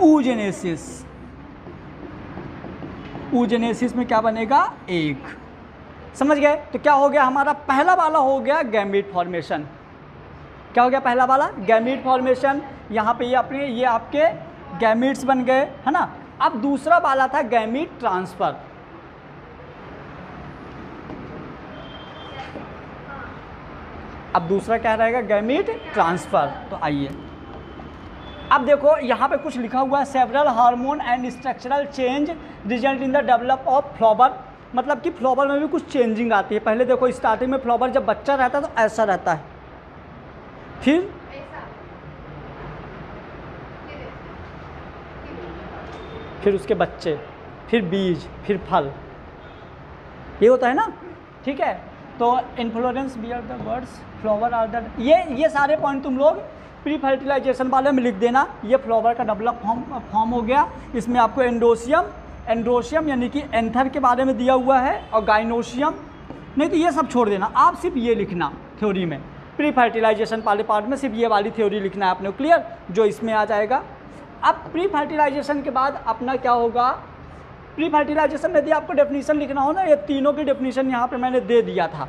ऊजेनेसिस। ऊजेनेसिस में क्या बनेगा? एक। समझ गए? तो क्या हो गया? हमारा पहला वाला हो गया गैमिट फॉर्मेशन। क्या हो गया पहला वाला? Gamete formation. यहाँ पे ये अपने, ये आपके गैमिट्स बन गए, है ना? अब दूसरा वाला था गैमिट ट्रांसफ़र। अब दूसरा क्या रहेगा? Gamete transfer. तो आइए। अब देखो, यहाँ पे कुछ लिखा हुआ है several hormone and structural change result in the develop of flower मतलब कि फ्लावर में भी कुछ चेंजिंग आती है। पहले देखो स्टार्टिंग में फ्लावर जब बच्चा रहता है तो ऐसा रहता है। फिर? फिर उसके बच्चे, फिर बीज, फिर फल। ये होता है ना? ठीक है? तो inflorescence bear the words flower are the ये ये सारे पॉइंट तुम लोग प्री फर्टिलाइजेशन वाले में लिख देना। ये फ्लावर का डेवलप फॉर्म फॉर्म हो गया। इसमें आपको एंडोसियम एंड्रोशियम, यानी कि एंथर के बारे में दिया हुआ है, और गाइनोशियम। नहीं तो ये सब छोड़ देना, आप सिर्फ़ ये लिखना थ्योरी में। प्री फर्टिलाइजेशन वाले पार्ट में सिर्फ़ ये वाली थ्योरी लिखना है आपने क्लियर जो इसमें आ जाएगा। अब प्री फर्टिलाइजेशन के बाद अपना क्या होगा? प्री फर्टिलाइजेशन में यदि आपको डेफिनेशन लिखना हो ना, ये तीनों की डेफिनेशन यहाँ पर मैंने दे दिया था।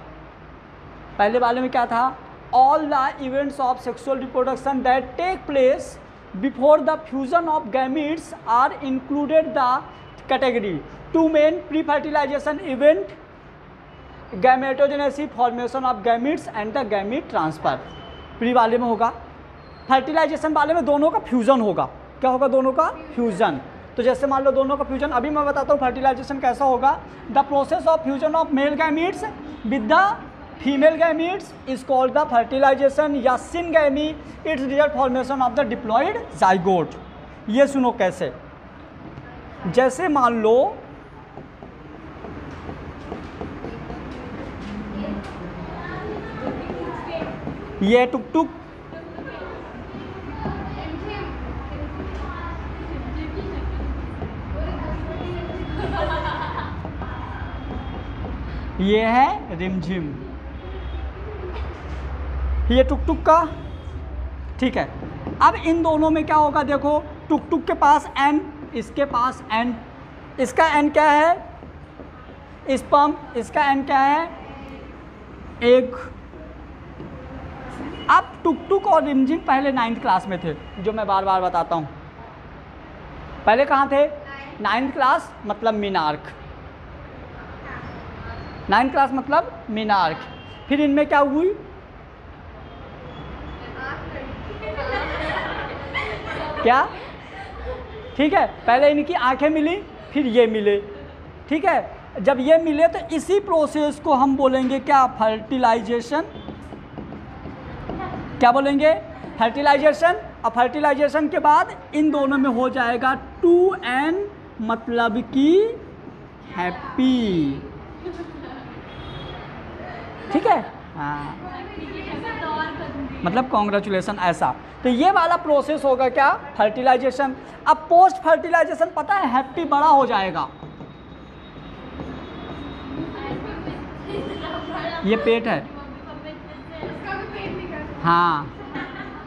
पहले वाले में क्या था? All the events of sexual reproduction that take place before the fusion of gametes are included the category two main pre fertilization event gametogenesis formation of gametes and the gamete transfer pre वाले में होगा। Fertilisation वाले में दोनों का fusion होगा। क्या होगा दोनों का? फ्यूजन तो जैसे मान लो दोनों का फ्यूजन अभी मैं बताता हूँ फर्टिलाइजेशन कैसा होगा। The process of fusion of male gametes with the female gametes is called the fertilization या syngamy it's real formation of the diploid zygote ये सुनो कैसे। जैसे मान लो, ये टुक टुक, ये है रिमझिम। ये टुक टुक का, ठीक है। अब इन दोनों में क्या होगा, देखो, टुक टुक के पास एन इसके पास एन इसका एन क्या है? स्पम इसका एन क्या है? एक। अब टुक टुक और रिमझिम पहले नाइन्थ क्लास में थे, जो मैं बार बार बताता हूँ। पहले कहाँ थे? नाइन्थ क्लास मतलब मीनार्क। नाइन्थ क्लास मतलब मीनार्क। फिर इनमें क्या हुई? क्या? ठीक है? पहले इनकी आँखें मिली, फिर ये मिले। ठीक है? जब ये मिले तो इसी प्रोसेस को हम बोलेंगे क्या? फर्टिलाइजेशन क्या बोलेंगे? फर्टिलाइजेशन और फर्टिलाइजेशन के बाद इन दोनों में हो जाएगा टू एन मतलब कि हैप्पी ठीक है? हाँ। मतलब कॉन्ग्रेचुलेसन ऐसा। तो ये वाला प्रोसेस होगा क्या? फर्टिलाइजेशन अब पोस्ट फर्टिलाइजेशन पता है हैप्पी बड़ा हो जाएगा। ये पेट है। हाँ।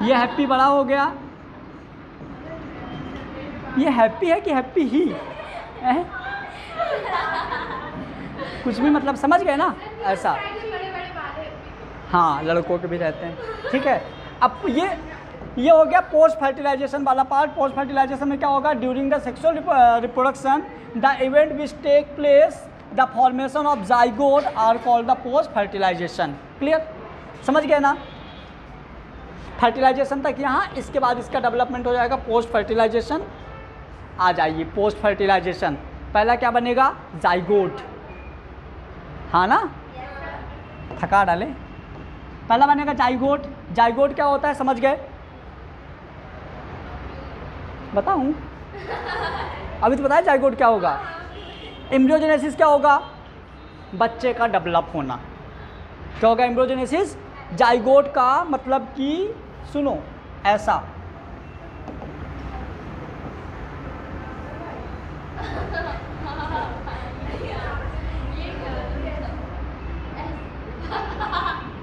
ये हैप्पी बड़ा हो गया। ये हैप्पी है कि हैप्पी ही? हैं? कुछ भी मतलब समझ गए ना? ऐसा। है, लड़कों के भी रहते हैं। ठीक है? अब ये ये हो गया पोस्ट फर्टिलाइजेशन वाला पार्ट पोस्ट फर्टिलाइजेशन में क्या होगा? During the sexual reproduction the event which take place the formation of zygote are called the post fertilization clear समझ गए ना? फर्टिलाइजेशन तक यहाँ, इसके बाद इसका डेवलपमेंट हो जाएगा पोस्ट फर्टिलाइजेशन आ जाइए पोस्ट फर्टिलाइजेशन पहला क्या बनेगा? जाइगोड हाँ ना? थका डाले। पहला बनेगा जाइगोट जाइगोट क्या होता है, समझ गए? बताऊँ? अभी तो बताया जाइगोट क्या होगा? एम्ब्रियोजेनेसिस क्या होगा? बच्चे का डेवलप होना। क्या होगा एम्ब्रियोजेनेसिस जाइगोट का मतलब कि, सुनो ऐसा।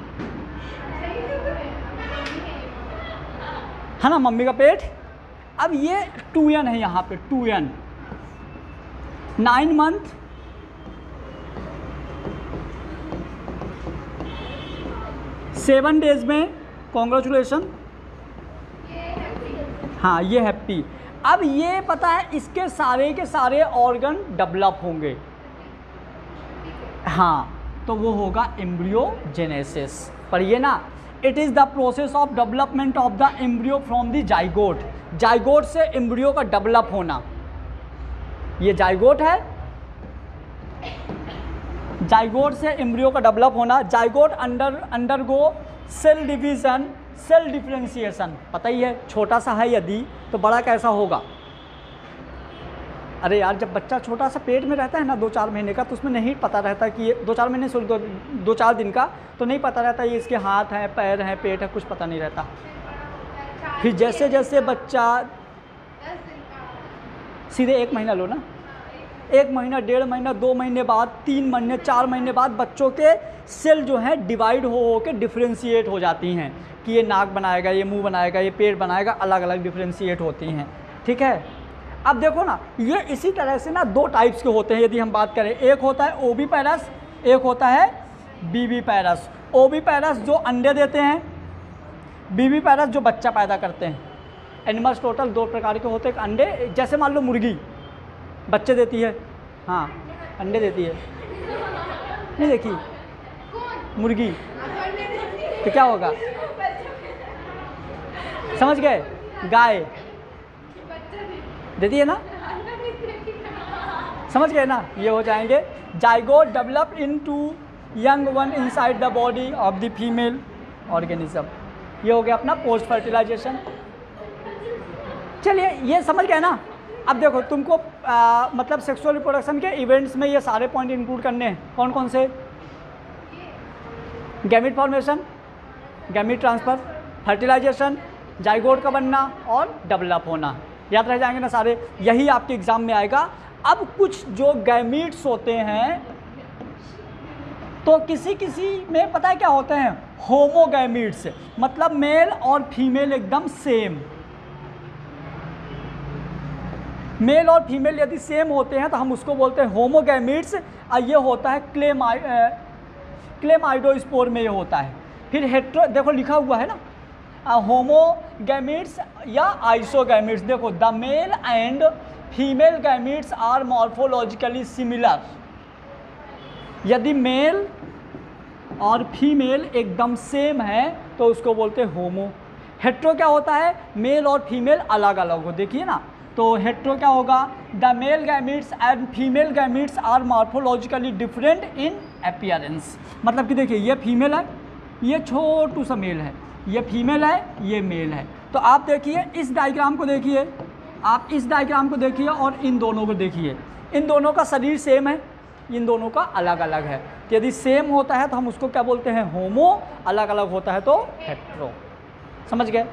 है ना, मम्मी का पेट? अब ये टू एन है यहाँ पे, two n. Nine month seven days में कॉन्ग्रेचुलेशन हाँ ये हैप्पी। अब ये पता है, इसके सारे के सारे ऑर्गन डेवलप होंगे। हाँ तो वो होगा एम्ब्रियोजेनेसिस पर ये ना। It is the process of development of the embryo from the zygote zygote से एम्ब्रियो का डेवलप होना। ये जाइगोट है। जाइगोट से एम्ब्रियो का डेवलप होना। Zygote under undergo cell division cell differentiation पता ही है, छोटा सा है यदि तो बड़ा कैसा होगा? अरे यार जब बच्चा छोटा सा पेट में रहता है ना दो चार महीने का तो उसमें नहीं पता रहता कि ये दो चार महीने सॉरी दो, दो चार दिन का तो नहीं पता रहता ये इसके हाथ हैं पैर हैं पेट है कुछ पता नहीं रहता। फिर जैसे जैसे बच्चा सीधे एक महीना लो ना। एक महीना डेढ़ महीना दो महीने बाद तीन महीने चार महीने बाद बच्चों के सेल जो हैं डिवाइड हो हो के डिफ्रेंशिएट हो जाती हैं कि ये नाक बनाएगा ये मुँह बनाएगा ये पेट बनाएगा अलग अलग डिफ्रेंशिएट होती हैं। ठीक है? अब देखो ना, ये इसी तरह से ना दो टाइप्स के होते हैं यदि हम बात करें। एक होता है ओ बी पैरस एक होता है बी बी पैरस ओ बी पैरस जो अंडे देते हैं बी बी पैरस जो बच्चा पैदा करते हैं। एनिमल्स टोटल दो प्रकार के होते हैं अंडे, जैसे मान लो मुर्गी, बच्चे देती है। हाँ अंडे देती है। नहीं देखी? मुर्गी। तो क्या होगा? समझ गए? गाय। देती दिए ना? समझ गए ना? ये हो जाएँगे zygote develop into young one inside the body of the female organism. ये हो गया अपना पोस्ट फर्टिलाइजेशन। चलिए ये समझ गए ना? अब देखो तुमको आ, मतलब सेक्सुअल रिप्रोडक्शन के इवेंट्स में ये सारे पॉइंट इंक्लूड करने हैं। कौन कौन से? Gamete formation gamete transfer fertilization zygote का बनना और डेवलप होना। याद रह जाएँगे ना सारे? यही आपके एग्ज़ाम में आएगा। अब कुछ जो गैमिट्स होते हैं तो किसी किसी में पता है क्या होते हैं? होमोगैमिट्स मतलब मेल और फीमेल एकदम सेम मेल और फीमेल यदि सेम होते हैं तो हम उसको बोलते हैं होमोगैमिट्स और ये होता है क्लेम क्लेमाइडोस्पोर में ये होता है। फिर हेट्रो देखो लिखा हुआ है ना? होमोगैमिट्स या आइसोगैमिट्स। देखो, the male and female gametes are morphologically similar. यदि मेल और फीमेल एकदम सेम है तो उसको बोलते होमो। हेट्रो क्या होता है? मेल और फीमेल अलग अलग हो। देखिए ना तो हेट्रो क्या होगा? The male gametes and female gametes are morphologically different in appearance. मतलब कि देखिए, ये फीमेल है, ये छोटू सा मेल है। ये फीमेल है, ये मेल है। तो आप देखिए, इस डायग्राम को देखिए। आप इस डायग्राम को देखिए और इन दोनों को देखिए। इन दोनों का शरीर सेम है, इन दोनों का अलग अलग है। तो यदि सेम होता है तो हम उसको क्या बोलते हैं? होमो अलग अलग होता है तो हेट्रो समझ गए?